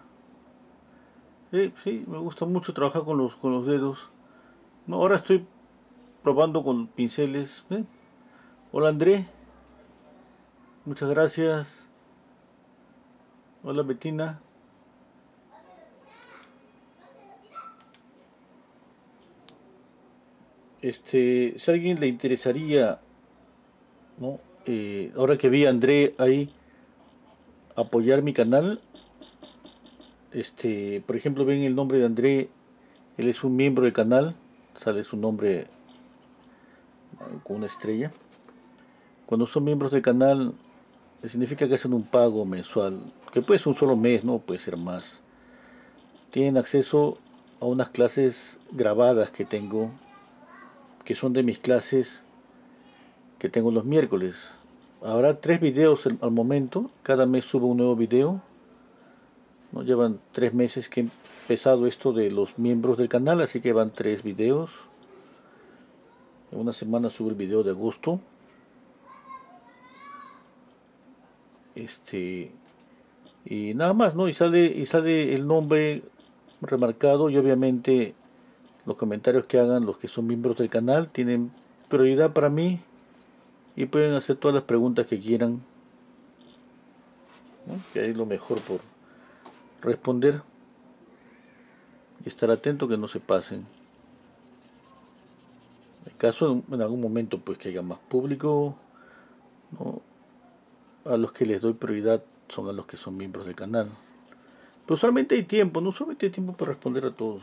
A: Sí, sí, me gusta mucho trabajar con los, con los dedos. Ahora estoy probando con pinceles. Hola André. Muchas gracias. Hola Betina. Este, si a alguien le interesaría, ¿no? Eh, ahora que vi a André ahí apoyar mi canal, este, por ejemplo, ven el nombre de André Él es un miembro del canal, sale su nombre con una estrella. Cuando son miembros del canal, significa que hacen un pago mensual, que puede ser un solo mes, no puede ser más. Tienen acceso a unas clases grabadas que tengo, que son de mis clases que tengo los miércoles. Habrá tres videos al momento, cada mes subo un nuevo video. ¿no? Llevan tres meses que he empezado esto de los miembros del canal, así que van tres videos. En una semana subo el video de agosto. Este y nada más, ¿no? Y sale y sale el nombre remarcado y obviamente los comentarios que hagan los que son miembros del canal tienen prioridad para mí y pueden hacer todas las preguntas que quieran. Que hay lo mejor por responder y estar atento que no se pasen. En caso en algún momento pues que haya más público, a los que les doy prioridad son a los que son miembros del canal. Pero solamente hay tiempo, no solamente hay tiempo para responder a todos.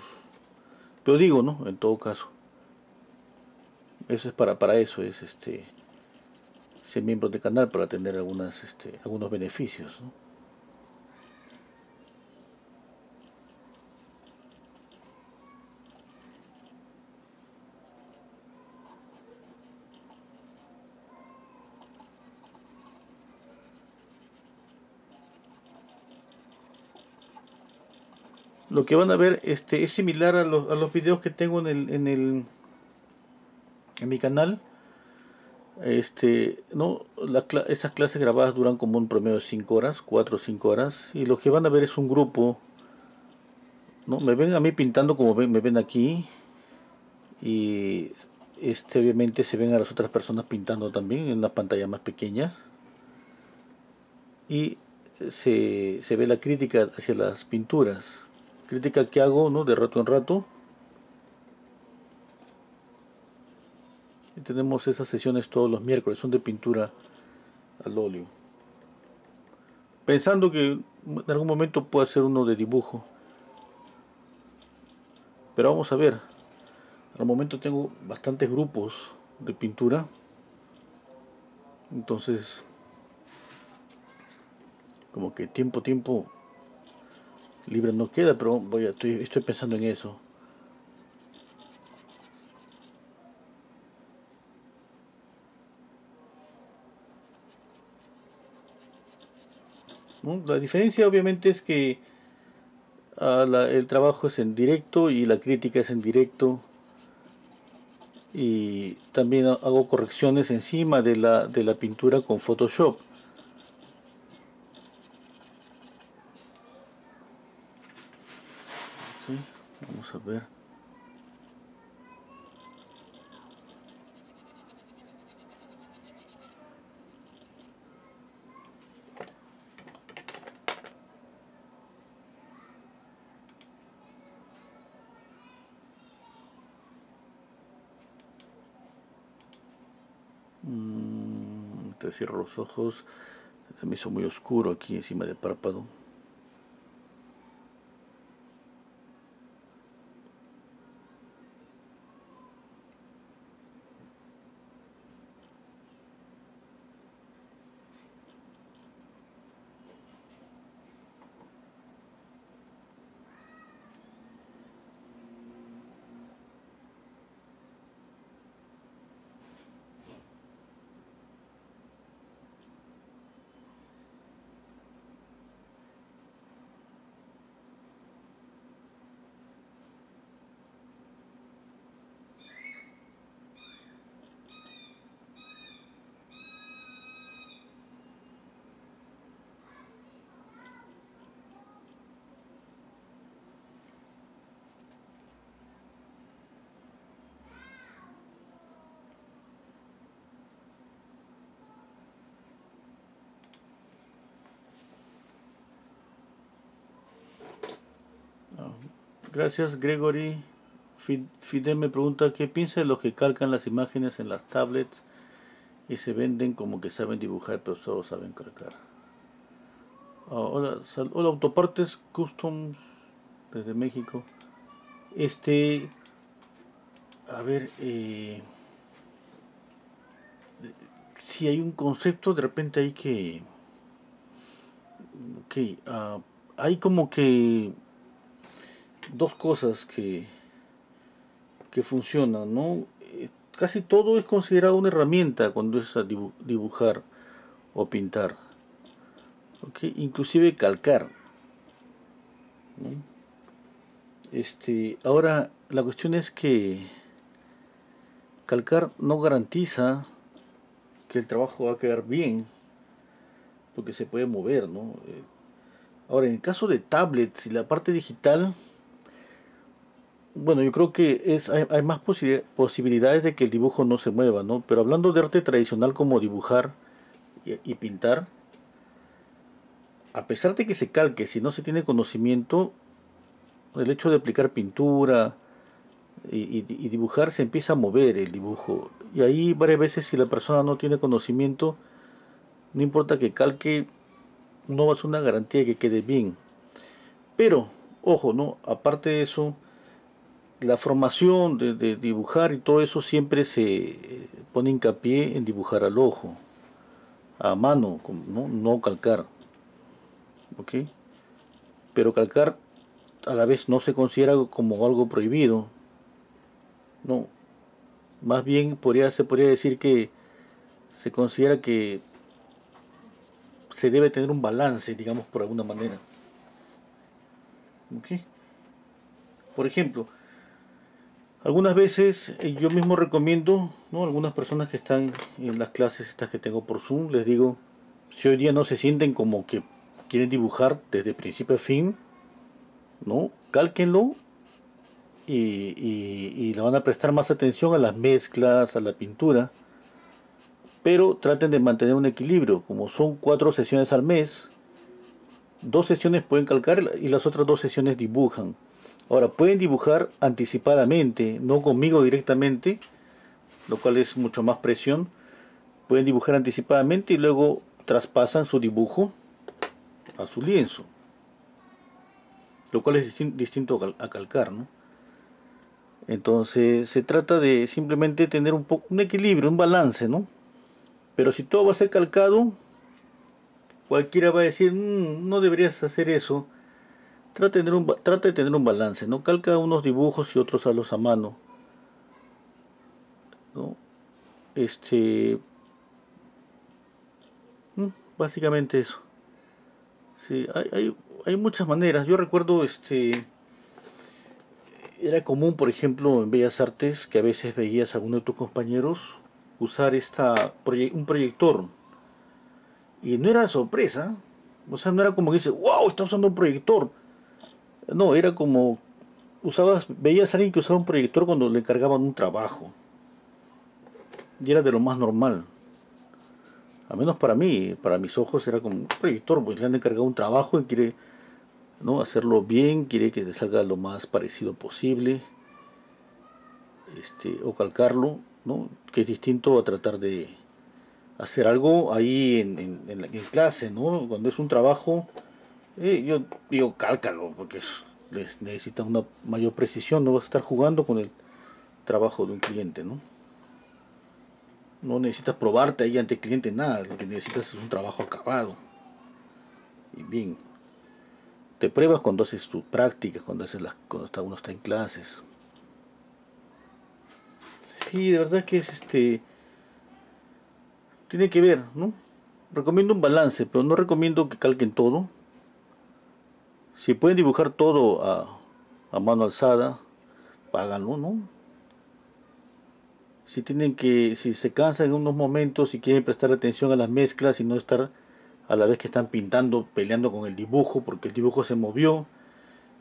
A: Pero digo, ¿no? En todo caso. Eso es para, para eso, es este ser miembro del canal para tener algunas, este, algunos beneficios. ¿no? Lo que van a ver este es similar a los, a los videos que tengo en el en el en mi canal. Este no esas clases grabadas duran como un promedio de 5 horas 4 o 5 horas y lo que van a ver es un grupo no me ven a mí pintando como ven, me ven aquí y este obviamente se ven a las otras personas pintando también en las pantallas más pequeñas. Y se, se ve la crítica hacia las pinturas crítica que hago ¿no? de rato en rato. Y tenemos esas sesiones todos los miércoles, son de pintura al óleo. Pensando que en algún momento pueda ser uno de dibujo. Pero vamos a ver. Al momento tengo bastantes grupos de pintura. Entonces, como que tiempo, tiempo libre no queda, pero voy a, estoy, estoy pensando en eso. La diferencia obviamente es que ah, el trabajo es en directo y la crítica es en directo y también hago correcciones encima de la, de la pintura con Photoshop. Vamos a Mm, te cierro los ojos. Se me hizo muy oscuro aquí encima del párpado. Gracias, Gregory. Fidel me pregunta qué piensa de los que calcan las imágenes en las tablets y se venden como que saben dibujar pero solo saben calcar. Ah, hola, hola, Autopartes Customs desde México. Este, a ver, eh, si hay un concepto, de repente hay que, que ah, hay como que dos cosas que, que funcionan, ¿no? Eh, casi todo es considerado una herramienta cuando es a dibujar o pintar. Inclusive calcar. Este, ahora, la cuestión es que calcar no garantiza que el trabajo va a quedar bien, porque se puede mover, ¿no? Eh, ahora, en el caso de tablets y la parte digital, bueno, yo creo que es, hay, más posibilidades de que el dibujo no se mueva, ¿no? Pero hablando de arte tradicional como dibujar y, pintar, a pesar de que se calque, si no se tiene conocimiento, el hecho de aplicar pintura y, dibujar se empieza a mover el dibujo. Y ahí varias veces si la persona no tiene conocimiento, no importa que calque, no va a ser una garantía de que quede bien. Pero, ojo, ¿no? Aparte de eso, la formación de, dibujar y todo eso siempre se eh, pone hincapié en dibujar al ojo, a mano, no, no calcar. ¿Ok? Pero calcar a la vez no se considera como algo prohibido. No. Más bien podría, se podría decir que se considera que se debe tener un balance, digamos, por alguna manera. ¿Ok? Por ejemplo, algunas veces eh, yo mismo recomiendo, ¿no? Algunas personas que están en las clases estas que tengo por Zoom, les digo, si hoy día no se sienten como que quieren dibujar desde principio a fin, ¿no? Cálquenlo y, y, le van a prestar más atención a las mezclas, a la pintura, pero traten de mantener un equilibrio, como son cuatro sesiones al mes, dos sesiones pueden calcar y las otras dos sesiones dibujan. Ahora, pueden dibujar anticipadamente, no conmigo directamente, lo cual es mucho más presión. Pueden dibujar anticipadamente y luego traspasan su dibujo a su lienzo. Lo cual es distinto a calcar, ¿no? Entonces se trata de simplemente tener un, un equilibrio, un balance, ¿no? Pero si todo va a ser calcado, cualquiera va a decir, mm, no deberías hacer eso Trata de, tener un, balance, ¿no? Calca unos dibujos y otros a los a mano. ¿no? Este. Mm, básicamente eso. Sí, hay, hay, hay muchas maneras. Yo recuerdo este. Era común, por ejemplo, en Bellas Artes, que a veces veías a alguno de tus compañeros usar esta un proyector. Y no era sorpresa. O sea, no era como que dice, wow, está usando un proyector no, era como usabas, veías a alguien que usaba un proyector cuando le encargaban un trabajo. Y era de lo más normal. Al menos para mí, para mis ojos era como un proyector, pues le han encargado un trabajo y quiere ¿no? hacerlo bien, quiere que se salga lo más parecido posible. Este, o calcarlo, ¿no? que es distinto a tratar de hacer algo ahí en, en, en, en clase, ¿no? cuando es un trabajo yo digo cálcalo, porque necesita una mayor precisión, no vas a estar jugando con el trabajo de un cliente, ¿no? No necesitas probarte ahí ante el cliente nada, lo que necesitas es un trabajo acabado. Y bien, te pruebas cuando haces tus prácticas, cuando haces las, cuando está, uno está en clases. Sí, de verdad que es este tiene que ver, ¿no? Recomiendo un balance, pero no recomiendo que calquen todo si pueden dibujar todo a, mano alzada, háganlo, ¿no? Si tienen que, si se cansan en unos momentos y quieren prestar atención a las mezclas y no estar a la vez que están pintando, peleando con el dibujo, porque el dibujo se movió,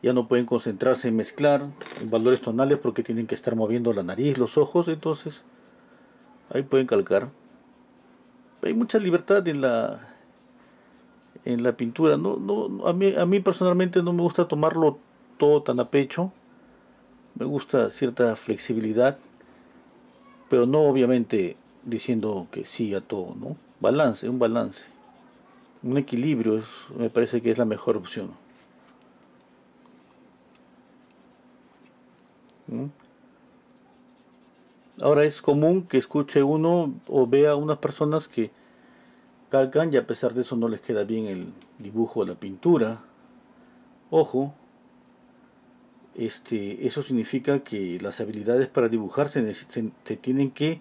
A: ya no pueden concentrarse en mezclar en valores tonales porque tienen que estar moviendo la nariz, los ojos, entonces ahí pueden calcar. Hay mucha libertad en la en la pintura. No, no, a, mí, a mí personalmente no me gusta tomarlo todo tan a pecho. Me gusta cierta flexibilidad, pero no obviamente diciendo que sí a todo, ¿no? Balance, un balance. Un equilibrio me parece que es la mejor opción. Ahora es común que escuche uno o vea unas personas que calcan y a pesar de eso no les queda bien el dibujo o la pintura. Ojo, este, eso significa que las habilidades para dibujar se, tienen que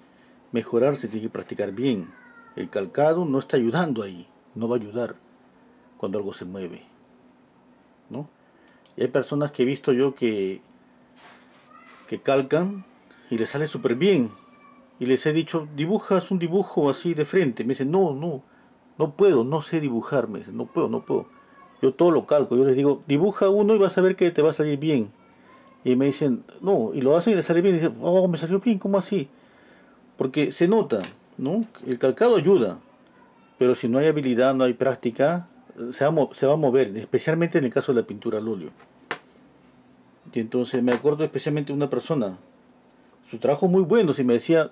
A: mejorar, se tiene que practicar bien. El calcado no está ayudando ahí, no va a ayudar cuando algo se mueve. ¿no? Y hay personas que he visto yo que, que calcan y les sale súper bien. Y les he dicho, dibujas un dibujo así de frente. Me dicen, no, no, no puedo, no sé dibujar. Me dicen, no puedo, no puedo. Yo todo lo calco. Yo les digo, dibuja uno y vas a ver que te va a salir bien. Y me dicen, no, y lo hacen y les sale bien. Y dicen, oh, me salió bien, ¿cómo así? Porque se nota, ¿no? El calcado ayuda. Pero si no hay habilidad, no hay práctica, se va, se va a mover, especialmente en el caso de la pintura al óleo. Y entonces me acuerdo especialmente de una persona su trabajo muy bueno, si me decía,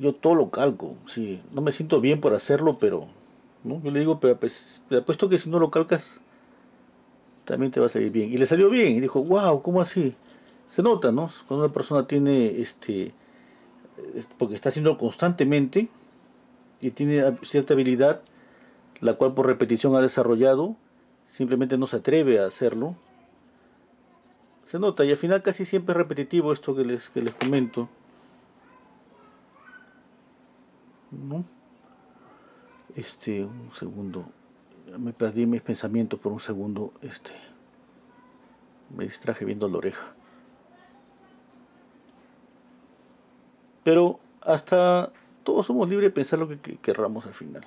A: yo todo lo calco, sí, no me siento bien por hacerlo, pero ¿no? yo le digo, pero pues, apuesto que si no lo calcas, también te va a salir bien. Y le salió bien, y dijo, wow, ¿cómo así? Se nota, ¿no? Cuando una persona tiene, este, porque está haciendo constantemente y tiene cierta habilidad, la cual por repetición ha desarrollado, simplemente no se atreve a hacerlo, se nota y al final casi siempre es repetitivo esto que les, que les comento. ¿No? Este, un segundo. Me perdí mis pensamientos por un segundo. Este. Me distraje viendo la oreja. Pero hasta todos somos libres de pensar lo que, querramos al final.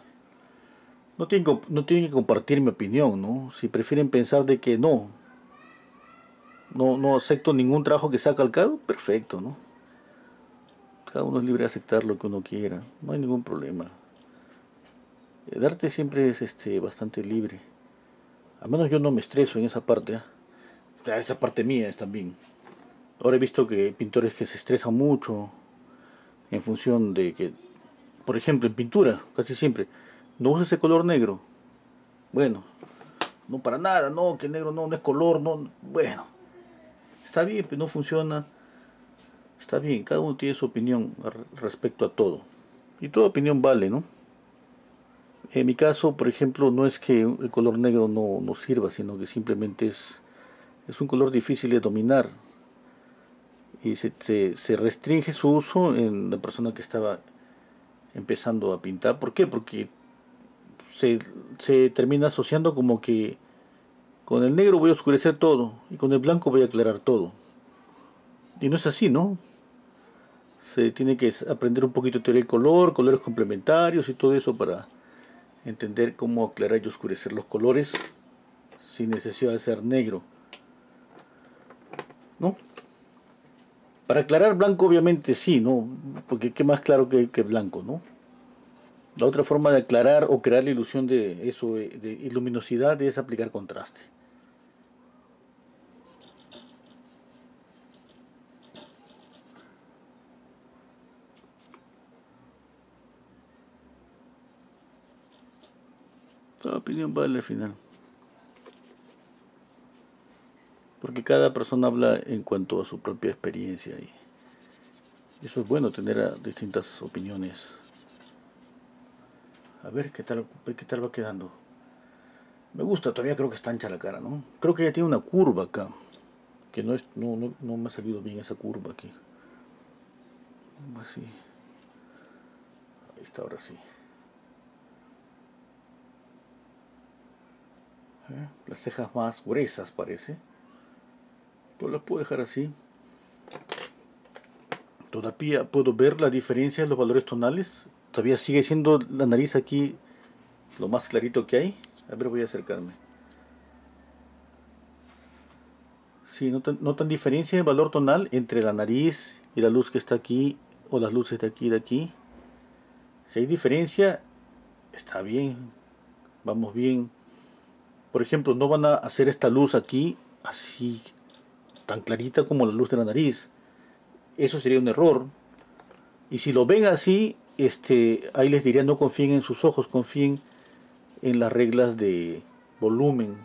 A: No tienen, no tienen que compartir mi opinión, ¿no? Si prefieren pensar de que no, no, no acepto ningún trabajo que sea calcado, perfecto, ¿no? Cada uno es libre de aceptar lo que uno quiera, no hay ningún problema. El arte siempre es este, bastante libre. Al menos yo no me estreso en esa parte. ¿eh? esa parte mía es también. Ahora he visto que hay pintores que se estresan mucho en función de que, por ejemplo, en pintura, casi siempre, no usa ese color negro. Bueno, no para nada, no, que negro no, no es color, no, bueno Está bien, pero no funciona. Está bien, cada uno tiene su opinión respecto a todo. Y toda opinión vale, ¿no? En mi caso, por ejemplo, no es que el color negro no, no sirva, sino que simplemente es, es un color difícil de dominar. Y se, se, restringe su uso en la persona que estaba empezando a pintar. ¿Por qué? Porque se, se termina asociando como que con el negro voy a oscurecer todo y con el blanco voy a aclarar todo. Y no es así, ¿no? Se tiene que aprender un poquito de teoría del color, colores complementarios y todo eso para entender cómo aclarar y oscurecer los colores sin necesidad de ser negro. ¿No? Para aclarar blanco obviamente sí, ¿no? Porque qué más claro que, que blanco, ¿no? La otra forma de aclarar o crear la ilusión de eso, de luminosidad, es aplicar contraste. Toda opinión vale al final. Porque cada persona habla en cuanto a su propia experiencia y eso es bueno tener distintas opiniones. A ver qué tal, qué tal va quedando. Me gusta, todavía creo que está ancha la cara, ¿no? Creo que ya tiene una curva acá. Que no, es, no, no, no me ha salido bien esa curva aquí. Así. Ahí está, ahora sí. ¿Eh? las cejas más gruesas parece. Pero las puedo dejar así. Todavía puedo ver la diferencia en los valores tonales. Todavía sigue siendo la nariz aquí lo más clarito que hay. A ver voy a acercarme. Si sí, notan, notan diferencia en valor tonal entre la nariz y la luz que está aquí o las luces de aquí y de aquí. Si hay diferencia está bien. Vamos bien por ejemplo, no van a hacer esta luz aquí así tan clarita como la luz de la nariz. Eso sería un error. Y si lo ven así, este, ahí les diría no confíen en sus ojos, confíen en las reglas de volumen.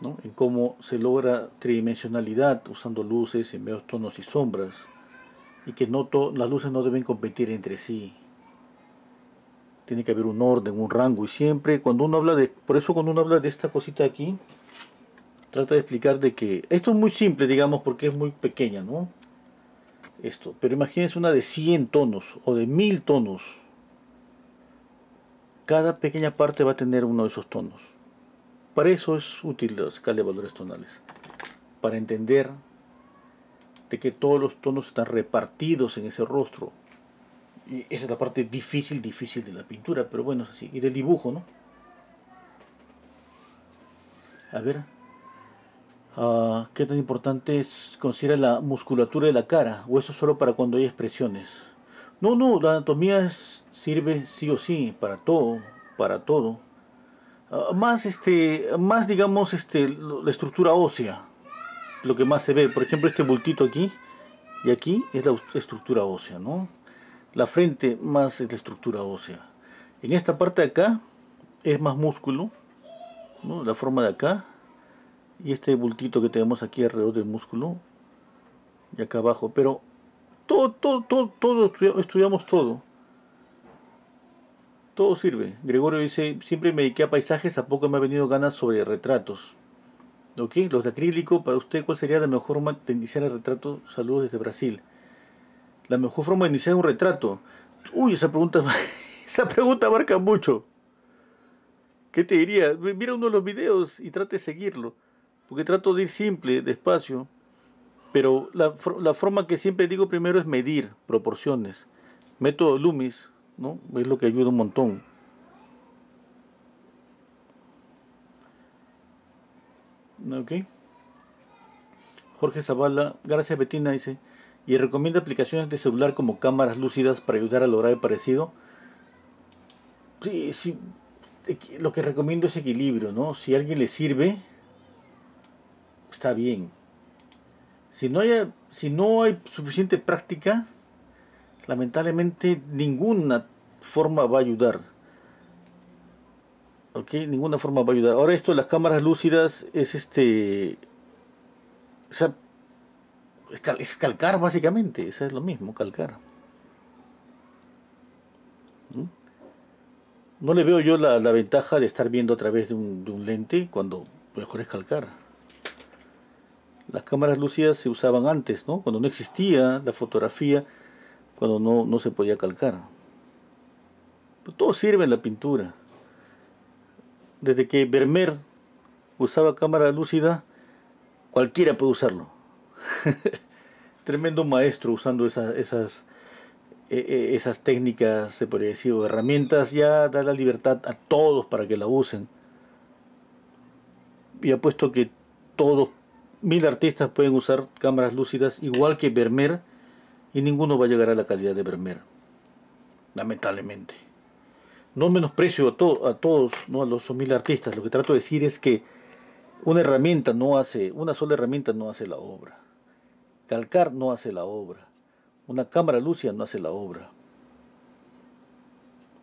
A: ¿no? en cómo se logra tridimensionalidad usando luces en medios tonos y sombras y que no las luces no deben competir entre sí tiene que haber un orden, un rango y siempre cuando uno habla de por eso cuando uno habla de esta cosita aquí trata de explicar de que esto es muy simple digamos porque es muy pequeña no esto pero imagínense una de 100 tonos o de 1000 tonos. Cada pequeña parte va a tener uno de esos tonos. Para eso es útil la escala de valores tonales para entender de que todos los tonos están repartidos en ese rostro esa es la parte difícil, difícil de la pintura, pero bueno, es así. Y del dibujo, ¿no? A ver. Uh, ¿Qué tan importante es considera la musculatura de la cara? ¿O eso solo para cuando hay expresiones? No, no, la anatomía sirve sí o sí para todo, para todo. Uh, más, este, más digamos, este, la estructura ósea, lo que más se ve. Por ejemplo, este bultito aquí y aquí es la estructura ósea, ¿no? La frente más es la estructura ósea. En esta parte de acá es más músculo, la forma de acá, y este bultito que tenemos aquí alrededor del músculo, y acá abajo, pero todo, todo, todo, todo estudiamos todo. Todo sirve. Gregorio dice, siempre me dediqué a paisajes, a poco me ha venido ganas sobre retratos. ¿Ok? Los de acrílico, para usted, ¿cuál sería la mejor forma de iniciar el retrato? Saludos desde Brasil la mejor forma de iniciar un retrato. Uy, esa pregunta, esa pregunta abarca mucho. ¿Qué te diría? Mira uno de los videos y trate de seguirlo. Porque trato de ir simple, despacio. Pero la, la forma que siempre digo primero es medir proporciones. Método Loomis, ¿no? Es lo que ayuda un montón. ¿Ok? Jorge Zavala, gracias Betina, dice y recomienda aplicaciones de celular como cámaras lúcidas para ayudar a lograr el parecido. Sí, sí, lo que recomiendo es equilibrio, ¿no? Si a alguien le sirve, está bien. Si no hay, si no hay suficiente práctica, lamentablemente ninguna forma va a ayudar. ¿Ok? Ninguna forma va a ayudar. Ahora esto de las cámaras lúcidas es este... O sea, es, calcar básicamente, eso es lo mismo, calcar. ¿Mm? No le veo yo la, ventaja de estar viendo a través de un, lente cuando mejor es calcar. Las cámaras lúcidas se usaban antes, ¿no? Cuando no existía la fotografía, cuando no, se podía calcar. Todo sirve en la pintura. Desde que Vermeer usaba cámara lúcida, cualquiera puede usarlo. Tremendo maestro usando esas, esas, e, esas técnicas, se podría decir, o herramientas, ya da la libertad a todos para que la usen. Y apuesto que todos, mil artistas pueden usar cámaras lúcidas, igual que Vermeer, y ninguno va a llegar a la calidad de Vermeer. Lamentablemente. No menosprecio a, a todos, ¿no? a los mil artistas. Lo que trato de decir es que una herramienta no hace, una sola herramienta no hace la obra. Calcar no hace la obra. Una cámara lúcida no hace la obra.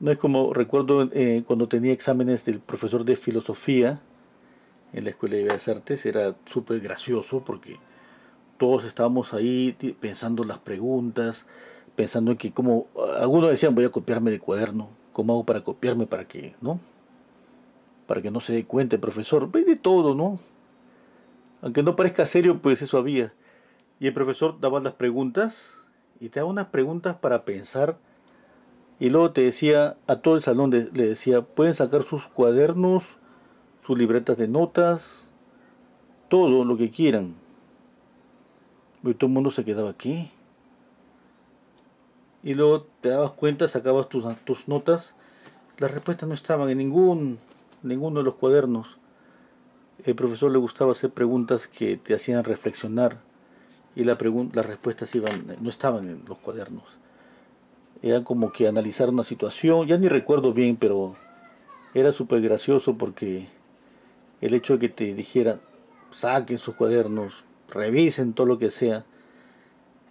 A: No es como recuerdo eh, cuando tenía exámenes del profesor de filosofía en la Escuela de Bellas Artes, era súper gracioso porque todos estábamos ahí pensando las preguntas, pensando en que como algunos decían voy a copiarme de cuaderno, ¿cómo hago para copiarme para que, no? Para que no se dé cuenta el profesor, ve de todo, ¿no? Aunque no parezca serio, pues eso había. Y el profesor daba las preguntas y te daba unas preguntas para pensar. Y luego te decía, a todo el salón le decía, pueden sacar sus cuadernos, sus libretas de notas, todo lo que quieran. Y todo el mundo se quedaba aquí. Y luego te dabas cuenta, sacabas tus, tus notas. Las respuestas no estaban en ningún, ninguno de los cuadernos. El profesor le gustaba hacer preguntas que te hacían reflexionar y la las respuestas iban, no estaban en los cuadernos. Era como que analizar una situación, ya ni recuerdo bien, pero era súper gracioso porque el hecho de que te dijera, saquen sus cuadernos, revisen todo lo que sea,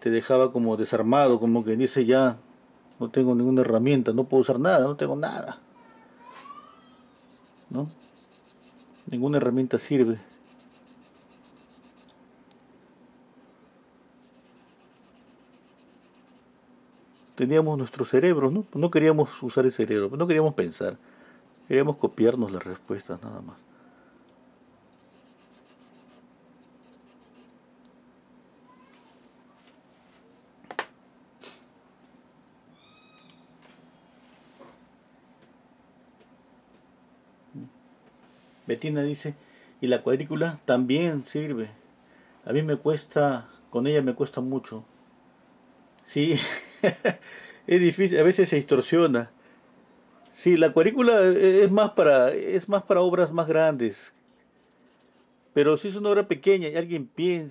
A: te dejaba como desarmado, como que dice ya, no tengo ninguna herramienta, no puedo usar nada, no tengo nada. ¿No? Ninguna herramienta sirve. Teníamos nuestro cerebro, ¿no? No queríamos usar el cerebro, no queríamos pensar, queríamos copiarnos las respuestas nada más. Betina dice, y la cuadrícula también sirve. A mí me cuesta, con ella me cuesta mucho. Sí, es difícil, a veces se distorsiona. Sí, la cuadrícula es más para, es más para obras más grandes. Pero si es una obra pequeña y alguien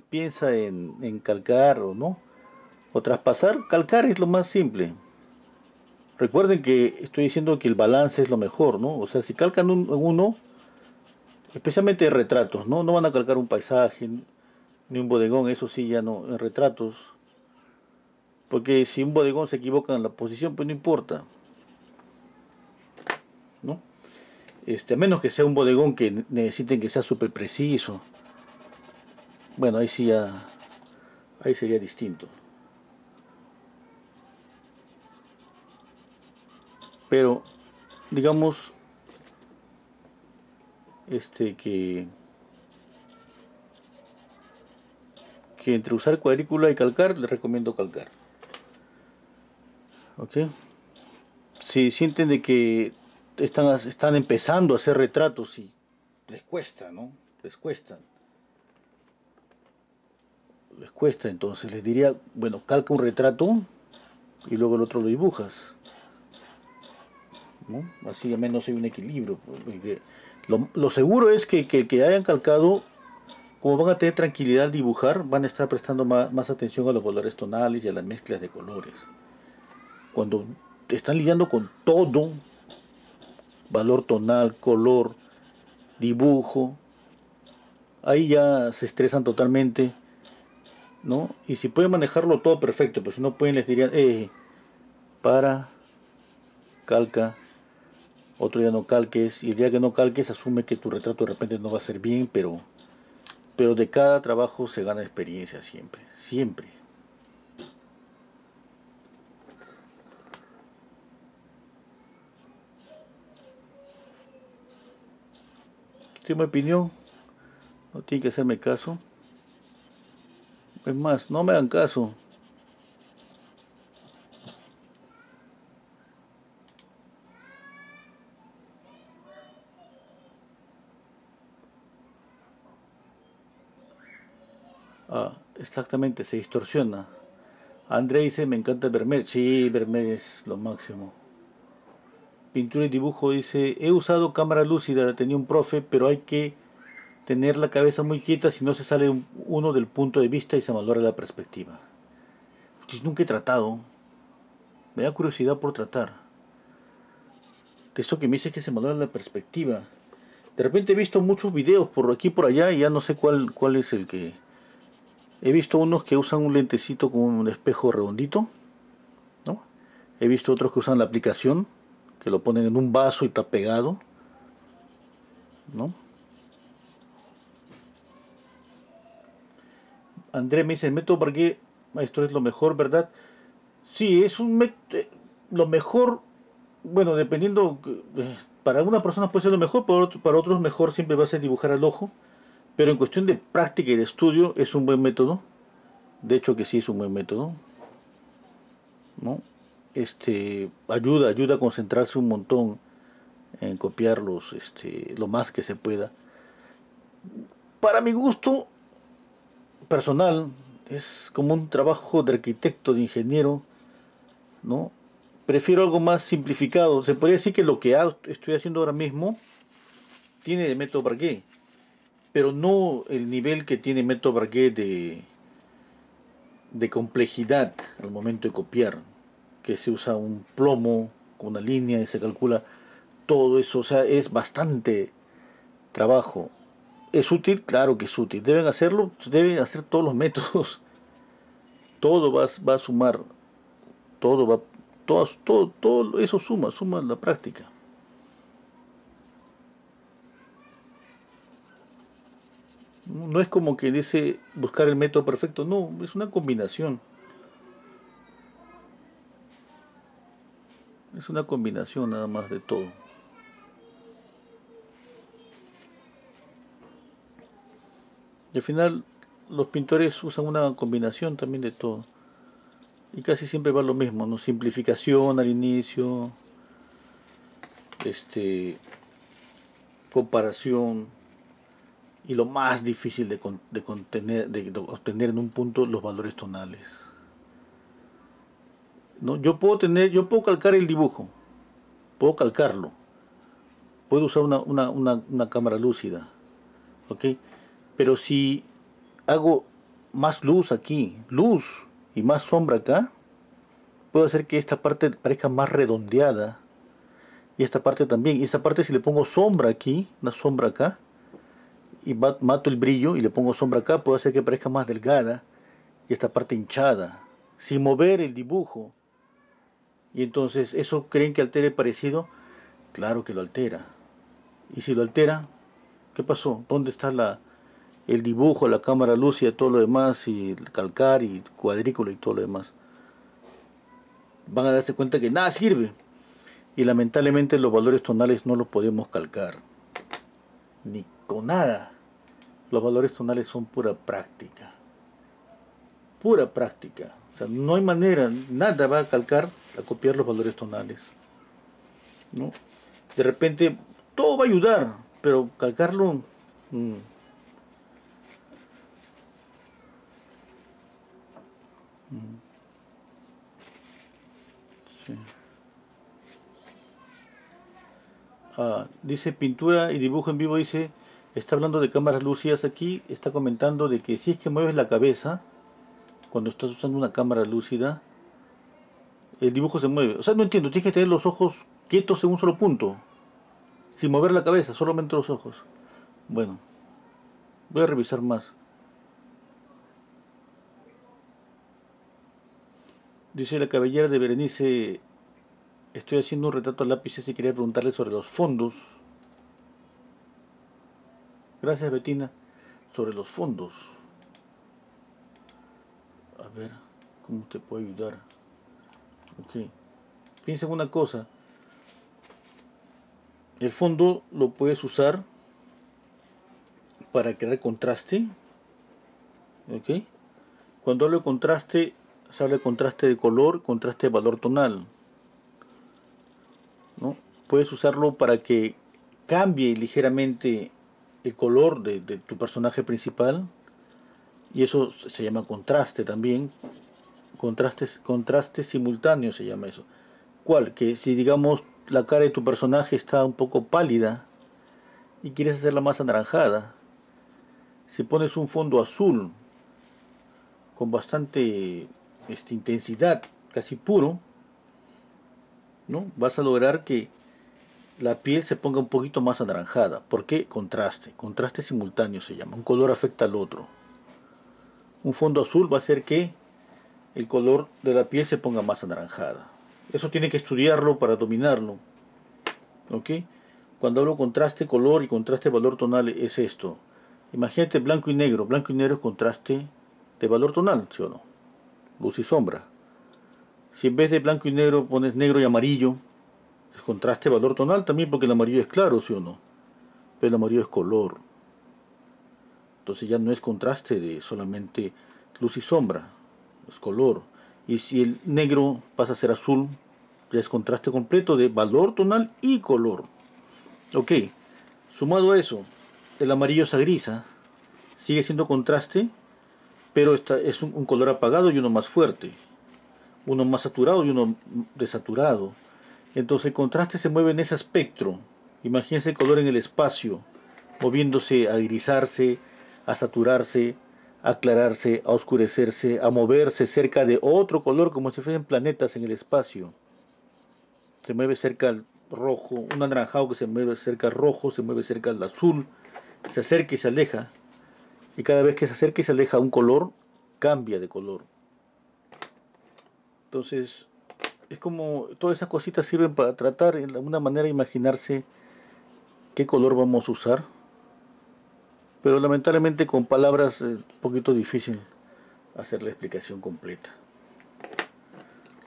A: piensa en, en calcar o no, o traspasar, calcar es lo más simple. Recuerden que estoy diciendo que el balance es lo mejor, ¿no? O sea, si calcan un, uno, especialmente retratos, ¿no? No van a calcar un paisaje, ni un bodegón, eso sí ya no, en retratos. Porque si un bodegón se equivoca en la posición, pues no importa. ¿No? Este, a menos que sea un bodegón que necesiten que sea súper preciso. Bueno, ahí sí ya, ahí sería distinto. Pero, digamos, este que que entre usar cuadrícula y calcar les recomiendo calcar ok si sienten de que están, están empezando a hacer retratos y les cuesta no les cuesta. Les cuesta entonces les diría bueno calca un retrato y luego el otro lo dibujas así al menos hay un equilibrio porque lo, seguro es que, que, hayan calcado, como van a tener tranquilidad al dibujar, van a estar prestando más, atención a los colores tonales y a las mezclas de colores. Cuando están lidiando con todo, valor tonal, color, dibujo, ahí ya se estresan totalmente, ¿no? Y si pueden manejarlo todo perfecto, pues si no pueden les dirían, eh, para, calca, otro día no calques, y el día que no calques asume que tu retrato de repente no va a ser bien, pero, pero de cada trabajo se gana experiencia siempre, siempre. Opinión, no tiene que hacerme caso. Es más, no me hagan caso. Exactamente, se distorsiona. André dice, me encanta Vermeer. Sí, Vermeer es lo máximo. Pintura y dibujo dice, he usado cámara lúcida, tenía un profe, pero hay que tener la cabeza muy quieta si no se sale uno del punto de vista y se valora la perspectiva. Nunca he tratado. Me da curiosidad por tratar. Esto que me dice que se valora la perspectiva. De repente he visto muchos videos por aquí por allá y ya no sé cuál, cuál es el que He visto unos que usan un lentecito con un espejo redondito. ¿no? He visto otros que usan la aplicación, que lo ponen en un vaso y está pegado. ¿no? André me dice, el método Bargué, maestro, es lo mejor, ¿verdad? Sí, es un método, eh, lo mejor, bueno, dependiendo, eh, para algunas personas puede ser lo mejor, para otros mejor siempre va a ser dibujar al ojo. Pero en cuestión de práctica y de estudio es un buen método. De hecho que sí es un buen método. ¿no? Este, ayuda, ayuda a concentrarse un montón en copiarlos este, lo más que se pueda. Para mi gusto personal, es como un trabajo de arquitecto, de ingeniero, ¿no? Prefiero algo más simplificado. Se podría decir que lo que estoy haciendo ahora mismo tiene de método qué pero no el nivel que tiene Método Braguet de, de complejidad al momento de copiar, que se usa un plomo con una línea y se calcula todo eso, o sea, es bastante trabajo. ¿Es útil? Claro que es útil. ¿Deben hacerlo? Deben hacer todos los métodos. Todo va, va a sumar. Todo va. Todo, todo, todo eso suma, suma la práctica. No es como que dice buscar el método perfecto, no, es una combinación. Es una combinación nada más de todo. Al final los pintores usan una combinación también de todo. Y casi siempre va lo mismo, ¿no? Simplificación al inicio, este comparación y lo más difícil de, de contener, de, obtener en un punto los valores tonales. ¿No? Yo puedo tener, yo puedo calcar el dibujo, puedo calcarlo, puedo usar una, una, una, cámara lúcida, ¿ok? Pero si hago más luz aquí, luz y más sombra acá, puedo hacer que esta parte parezca más redondeada y esta parte también. Y esta parte si le pongo sombra aquí, una sombra acá, y mato el brillo y le pongo sombra acá, puedo hacer que parezca más delgada y esta parte hinchada, sin mover el dibujo. Y entonces, ¿eso creen que altere parecido? Claro que lo altera. Y si lo altera, ¿qué pasó? ¿Dónde está la, el dibujo, la cámara lúcida, todo lo demás, y el calcar y cuadrícula y todo lo demás? Van a darse cuenta que nada sirve. Y lamentablemente los valores tonales no los podemos calcar. Ni con nada. Los valores tonales son pura práctica. Pura práctica. O sea, no hay manera, nada va a calcar, a copiar los valores tonales. ¿no? De repente, todo va a ayudar, pero calcarlo... Mm. Mm. Ah, dice pintura y dibujo en vivo, dice está hablando de cámaras lúcidas aquí, está comentando de que si es que mueves la cabeza, cuando estás usando una cámara lúcida, el dibujo se mueve. O sea, no entiendo, tienes que tener los ojos quietos en un solo punto, sin mover la cabeza, solamente los ojos. Bueno, voy a revisar más. Dice la cabellera de Berenice, estoy haciendo un retrato a lápices y quería preguntarle sobre los fondos Gracias, Betina. Sobre los fondos. A ver, ¿cómo te puedo ayudar? Ok. Piensa en una cosa. El fondo lo puedes usar para crear contraste. ¿Ok? Cuando hablo de contraste, se habla de contraste de color, contraste de valor tonal. ¿no? Puedes usarlo para que cambie ligeramente el color de, tu personaje principal y eso se llama contraste también contrastes contraste simultáneo se llama eso cuál que si digamos la cara de tu personaje está un poco pálida y quieres hacerla más anaranjada si pones un fondo azul con bastante este, intensidad casi puro no vas a lograr que la piel se ponga un poquito más anaranjada. ¿Por qué? Contraste. Contraste simultáneo se llama. Un color afecta al otro. Un fondo azul va a hacer que el color de la piel se ponga más anaranjada. Eso tiene que estudiarlo para dominarlo. ¿Ok? Cuando hablo contraste color y contraste valor tonal es esto. Imagínate blanco y negro. Blanco y negro es contraste de valor tonal, ¿sí o no? Luz y sombra. Si en vez de blanco y negro pones negro y amarillo, contraste valor tonal también porque el amarillo es claro, ¿sí o no? Pero el amarillo es color. Entonces ya no es contraste de solamente luz y sombra, es color. Y si el negro pasa a ser azul, ya es contraste completo de valor tonal y color. Ok, sumado a eso, el amarillo es grisa, sigue siendo contraste, pero esta es un color apagado y uno más fuerte. Uno más saturado y uno desaturado entonces el contraste se mueve en ese espectro. Imagínense el color en el espacio, moviéndose a grisarse, a saturarse, aclararse, a oscurecerse, a moverse cerca de otro color como si fueran planetas en el espacio. Se mueve cerca al rojo, un anaranjado que se mueve cerca al rojo, se mueve cerca al azul, se acerca y se aleja. Y cada vez que se acerca y se aleja un color, cambia de color. Entonces, es como todas esas cositas sirven para tratar de alguna manera imaginarse qué color vamos a usar. Pero lamentablemente con palabras es un poquito difícil hacer la explicación completa.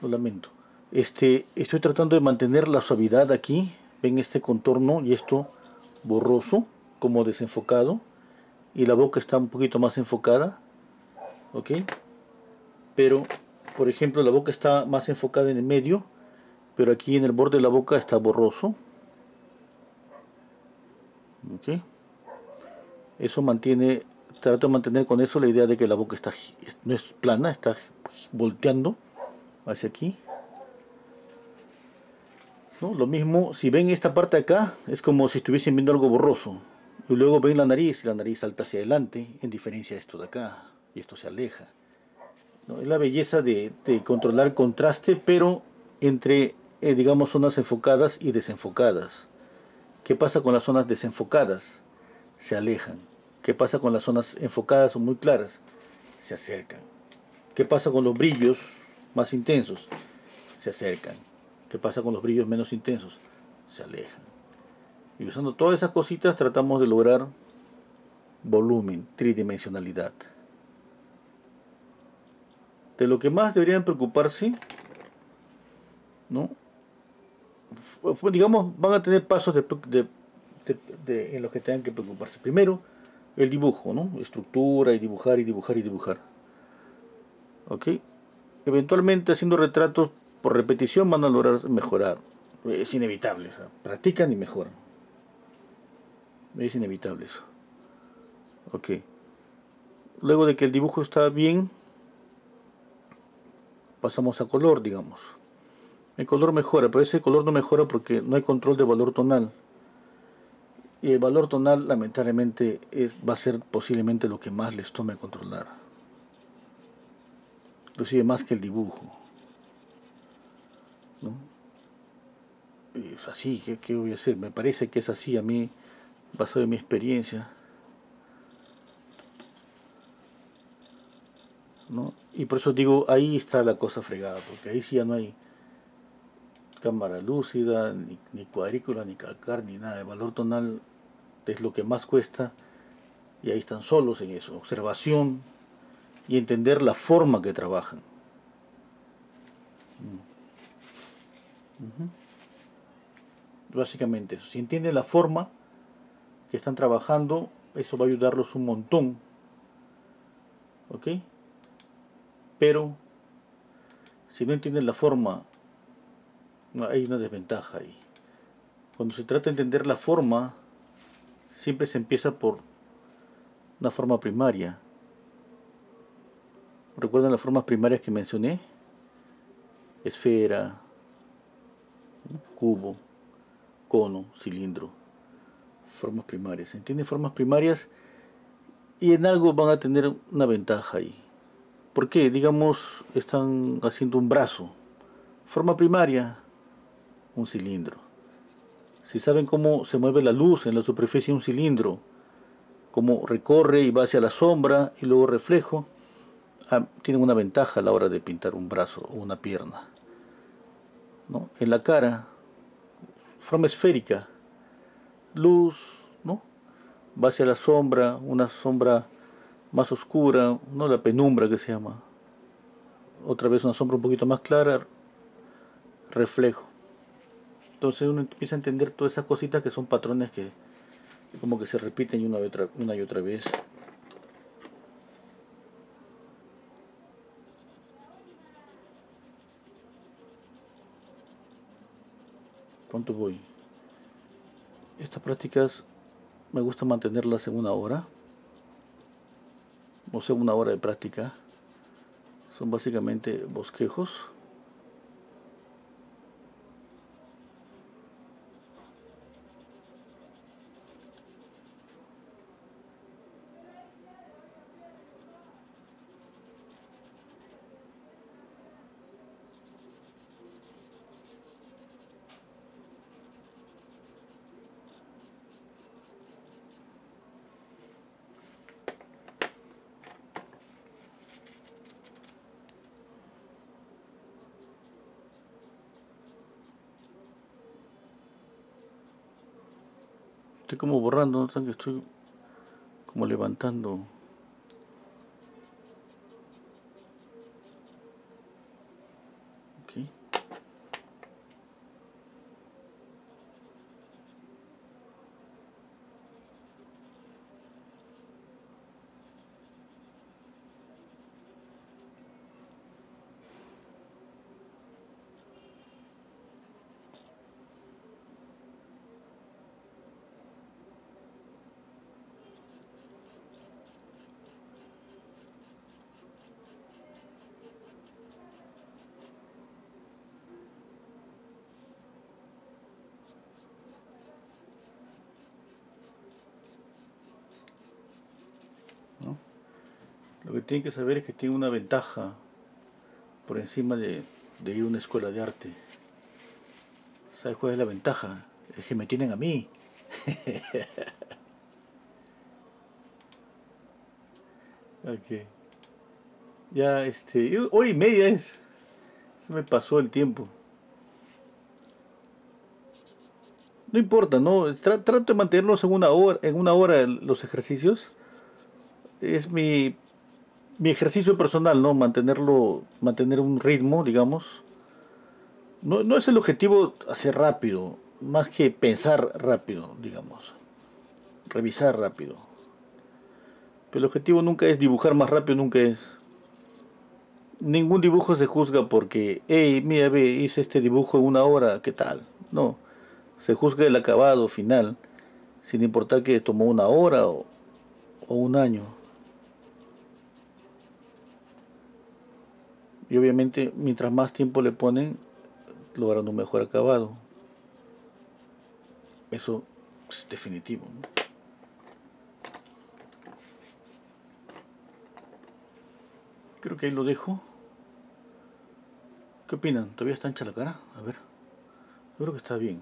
A: Lo lamento. Este, estoy tratando de mantener la suavidad aquí. Ven este contorno y esto borroso, como desenfocado. Y la boca está un poquito más enfocada. ¿Ok? Pero, por ejemplo, la boca está más enfocada en el medio. Pero aquí en el borde de la boca está borroso. ¿Ok? Eso mantiene, trato de mantener con eso la idea de que la boca está no es plana, está volteando hacia aquí. Lo mismo, si ven esta parte acá, es como si estuviesen viendo algo borroso. Y luego ven la nariz y la nariz salta hacia adelante, en diferencia a esto de acá. Y esto se aleja. Es la belleza de, controlar contraste, pero entre, eh, digamos, zonas enfocadas y desenfocadas. ¿Qué pasa con las zonas desenfocadas? Se alejan. ¿Qué pasa con las zonas enfocadas o muy claras? Se acercan. ¿Qué pasa con los brillos más intensos? Se acercan. ¿Qué pasa con los brillos menos intensos? Se alejan. Y usando todas esas cositas tratamos de lograr volumen, tridimensionalidad. De lo que más deberían preocuparse, ¿no? digamos, van a tener pasos en los que tengan que preocuparse. Primero, el dibujo, ¿no? Estructura y dibujar y dibujar y dibujar. ¿Ok? Eventualmente haciendo retratos por repetición van a lograr mejorar. Es inevitable, practican y mejoran. Es inevitable eso. Ok. Luego de que el dibujo está bien, pasamos a color, digamos. El color mejora, pero ese color no mejora porque no hay control de valor tonal. Y el valor tonal, lamentablemente, es, va a ser posiblemente lo que más les tome controlar. Inclusive más que el dibujo. ¿no? es así, ¿qué, voy a hacer? Me parece que es así a mí, basado en mi experiencia. ¿no? Y por eso digo, ahí está la cosa fregada, porque ahí sí ya no hay cámara lúcida, ni, ni cuadrícula, ni calcar, ni nada. El valor tonal es lo que más cuesta y ahí están solos en eso. Observación y entender la forma que trabajan. Básicamente eso. Si entienden la forma que están trabajando, eso va a ayudarlos un montón. ¿Ok? Pero, si no entienden la forma, hay una desventaja ahí. Cuando se trata de entender la forma, siempre se empieza por una forma primaria. ¿Recuerdan las formas primarias que mencioné? Esfera, cubo, cono, cilindro. Formas primarias. ¿Entienden? Formas primarias y en algo van a tener una ventaja ahí. ¿Por qué? Digamos, están haciendo un brazo. Forma primaria, un cilindro. Si saben cómo se mueve la luz en la superficie de un cilindro, cómo recorre y va hacia la sombra y luego reflejo, ah, tienen una ventaja a la hora de pintar un brazo o una pierna. ¿no? En la cara, forma esférica, luz, ¿no? va hacia la sombra, una sombra más oscura, no la penumbra que se llama. Otra vez una sombra un poquito más clara, reflejo. Entonces uno empieza a entender todas esas cositas que son patrones que como que se repiten una y otra, una y otra vez. ¿Cuánto voy? Estas prácticas me gusta mantenerlas en una hora o sea una hora de práctica son básicamente bosquejos Estoy como borrando, ¿no? que estoy como levantando. Ok. Lo que tienen que saber es que tiene una ventaja por encima de, de ir a una escuela de arte. ¿Sabes cuál es la ventaja? Es que me tienen a mí. ok. Ya, este, hora y media es. Se me pasó el tiempo. No importa, ¿no? trato de mantenerlos en una hora, en una hora los ejercicios. Es mi, mi ejercicio personal, ¿no? Mantenerlo, mantener un ritmo, digamos. No, no es el objetivo hacer rápido, más que pensar rápido, digamos. Revisar rápido. Pero el objetivo nunca es dibujar más rápido, nunca es. Ningún dibujo se juzga porque, hey, mira, ve, hice este dibujo en una hora, ¿qué tal? No se juzga el acabado final, sin importar que tomó una hora o, un año. Y obviamente, mientras más tiempo le ponen, logran un mejor acabado. Eso es definitivo. Creo que ahí lo dejo. ¿Qué opinan? ¿Todavía está ancha la cara? A ver. Creo que está bien.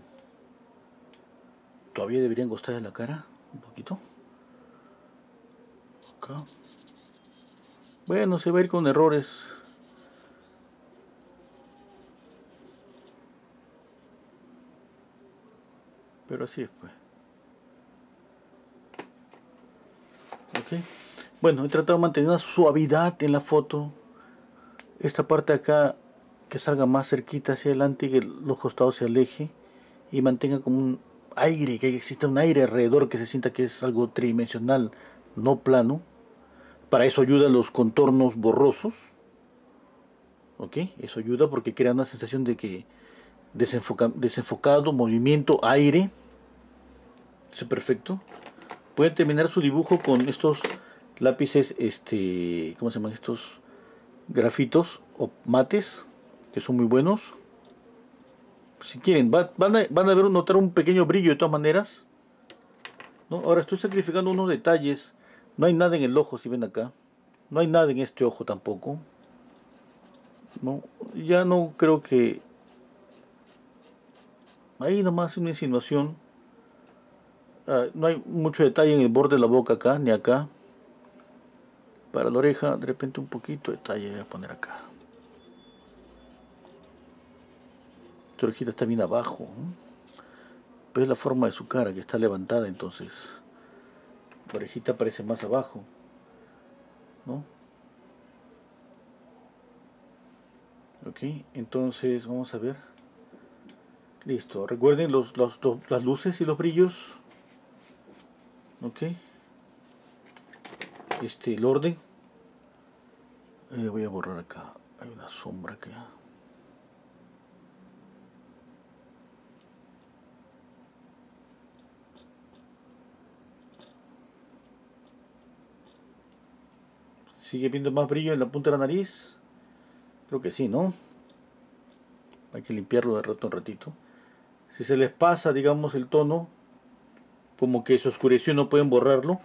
A: Todavía deberían gustar en la cara, un poquito. Acá. Bueno, se va a ir con errores. Pero así es, pues. Bueno, he tratado de mantener una suavidad en la foto. Esta parte de acá que salga más cerquita hacia adelante y que los costados se aleje y mantenga como un aire, que exista un aire alrededor que se sienta que es algo tridimensional, no plano. Para eso ayudan los contornos borrosos. ¿Ok? Eso ayuda porque crea una sensación de que desenfocado, movimiento, aire. Eso es perfecto. Pueden terminar su dibujo con estos lápices, este, ¿cómo se llaman estos? Grafitos o mates, que son muy buenos si quieren, van, a, van a ver, notar un pequeño brillo de todas maneras. ¿no? Ahora estoy sacrificando unos detalles. No hay nada en el ojo, si ven acá. No hay nada en este ojo tampoco. ¿no? Ya no creo que... Ahí nomás una insinuación. Ah, no hay mucho detalle en el borde de la boca acá, ni acá. Para la oreja, de repente un poquito de detalle voy a poner acá. Tu orejita está bien abajo. Pero es la forma de su cara que está levantada entonces. La orejita aparece más abajo. ¿No? Ok, entonces vamos a ver. Listo. Recuerden los, las luces y los brillos. Ok. Este, el orden. Eh, voy a borrar acá. Hay una sombra que... ¿Sigue viendo más brillo en la punta de la nariz? Creo que sí, ¿no? Hay que limpiarlo de rato en ratito. Si se les pasa, digamos, el tono, como que se oscureció y no pueden borrarlo,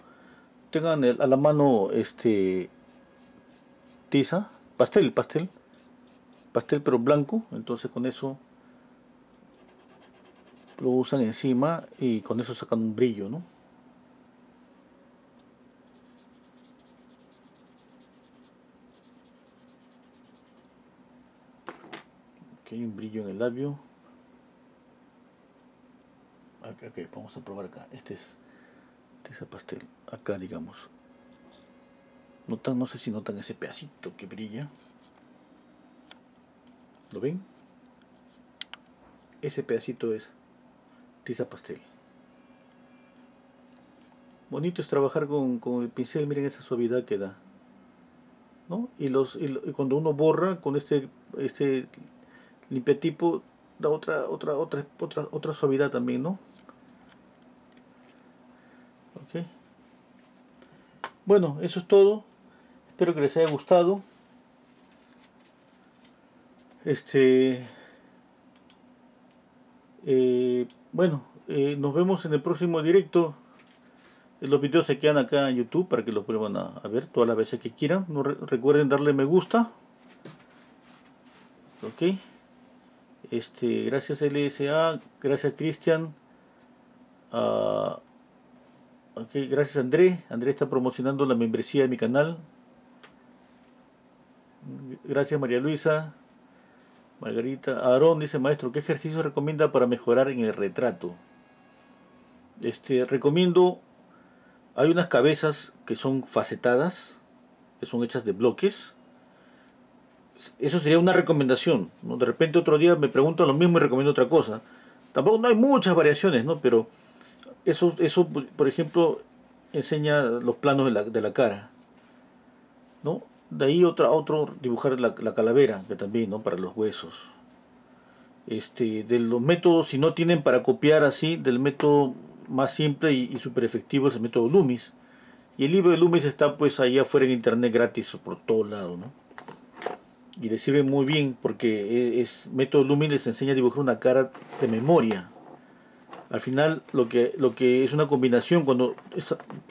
A: tengan a la mano este tiza, pastel, pastel, pastel pero blanco, entonces con eso lo usan encima y con eso sacan un brillo, ¿no? hay un brillo en el labio okay, vamos a probar acá. Este es ese pastel. Acá digamos. Notan no sé si notan ese pedacito que brilla. Lo ven ese pedacito es tiza pastel. Bonito es trabajar con, con el pincel miren esa suavidad que da. ¿no? y los y cuando uno borra con este este tipo da otra, otra, otra, otra, otra suavidad también, ¿no? Ok. Bueno, eso es todo. Espero que les haya gustado. Este. Eh, bueno, eh, nos vemos en el próximo directo. Los videos se quedan acá en YouTube para que los vuelvan a, ver todas las veces que quieran. No recuerden darle me gusta. Ok. Este, gracias LSA, gracias Cristian. Uh, gracias André. André está promocionando la membresía de mi canal. Gracias María Luisa. Margarita. Aarón dice, maestro, ¿qué ejercicio recomienda para mejorar en el retrato? Este, recomiendo hay unas cabezas que son facetadas, que son hechas de bloques. Eso sería una recomendación. ¿no? De repente otro día me pregunto lo mismo y recomiendo otra cosa. Tampoco no hay muchas variaciones, ¿no? Pero eso, eso por ejemplo, enseña los planos de la, de la cara. ¿no? De ahí otra, otro dibujar la, la, calavera, que también, ¿no? Para los huesos. Este, de los métodos, si no tienen para copiar así, del método más simple y, súper efectivo es el método Loomis. Y el libro de Loomis está pues ahí afuera en internet gratis por todo lado, ¿no? Y le sirve muy bien porque e, es, método Loomis les enseña a dibujar una cara de memoria. Al final lo que, lo que es una combinación cuando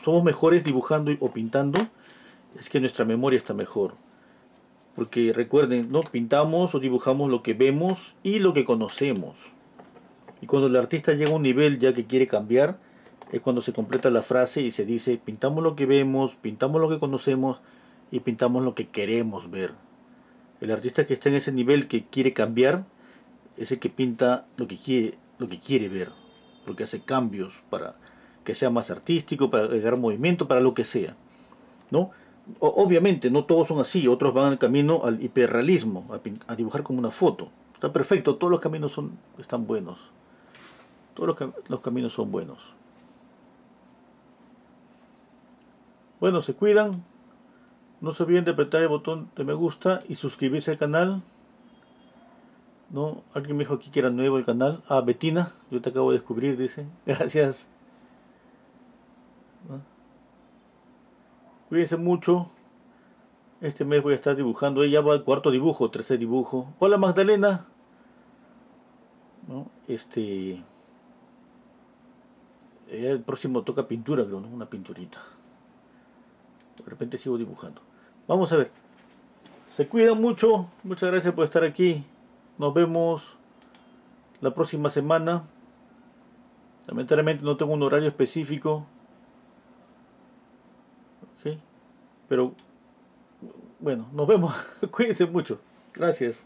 A: somos mejores dibujando o pintando es que nuestra memoria está mejor. Porque recuerden, ¿no? Pintamos o dibujamos lo que vemos y lo que conocemos. Y cuando el artista llega a un nivel ya que quiere cambiar, es cuando se completa la frase y se dice, pintamos lo que vemos, pintamos lo que conocemos y pintamos lo que queremos ver. El artista que está en ese nivel que quiere cambiar es el que pinta lo que quiere, lo que quiere ver, lo que hace cambios para que sea más artístico, para agregar movimiento, para lo que sea. ¿no? obviamente no todos son así, otros van al camino al hiperrealismo, a, dibujar como una foto. Está perfecto, todos los caminos son, están buenos. Todos los, caminos son buenos. Bueno, se cuidan. No se olviden de apretar el botón de me gusta y suscribirse al canal. ¿No? Alguien me dijo aquí que era nuevo el canal. Ah, Betina, yo te acabo de descubrir, dice. Gracias. Cuídense mucho. Este mes voy a estar dibujando. Ella va al cuarto dibujo, tercer dibujo. Hola Magdalena. ¿No? Este. El próximo toca pintura, creo, ¿no? Una pinturita. De repente sigo dibujando. Vamos a ver. Se cuidan mucho. Muchas gracias por estar aquí. Nos vemos la próxima semana. Lamentablemente no tengo un horario específico. Pero bueno, nos vemos. Cuídense mucho. Gracias.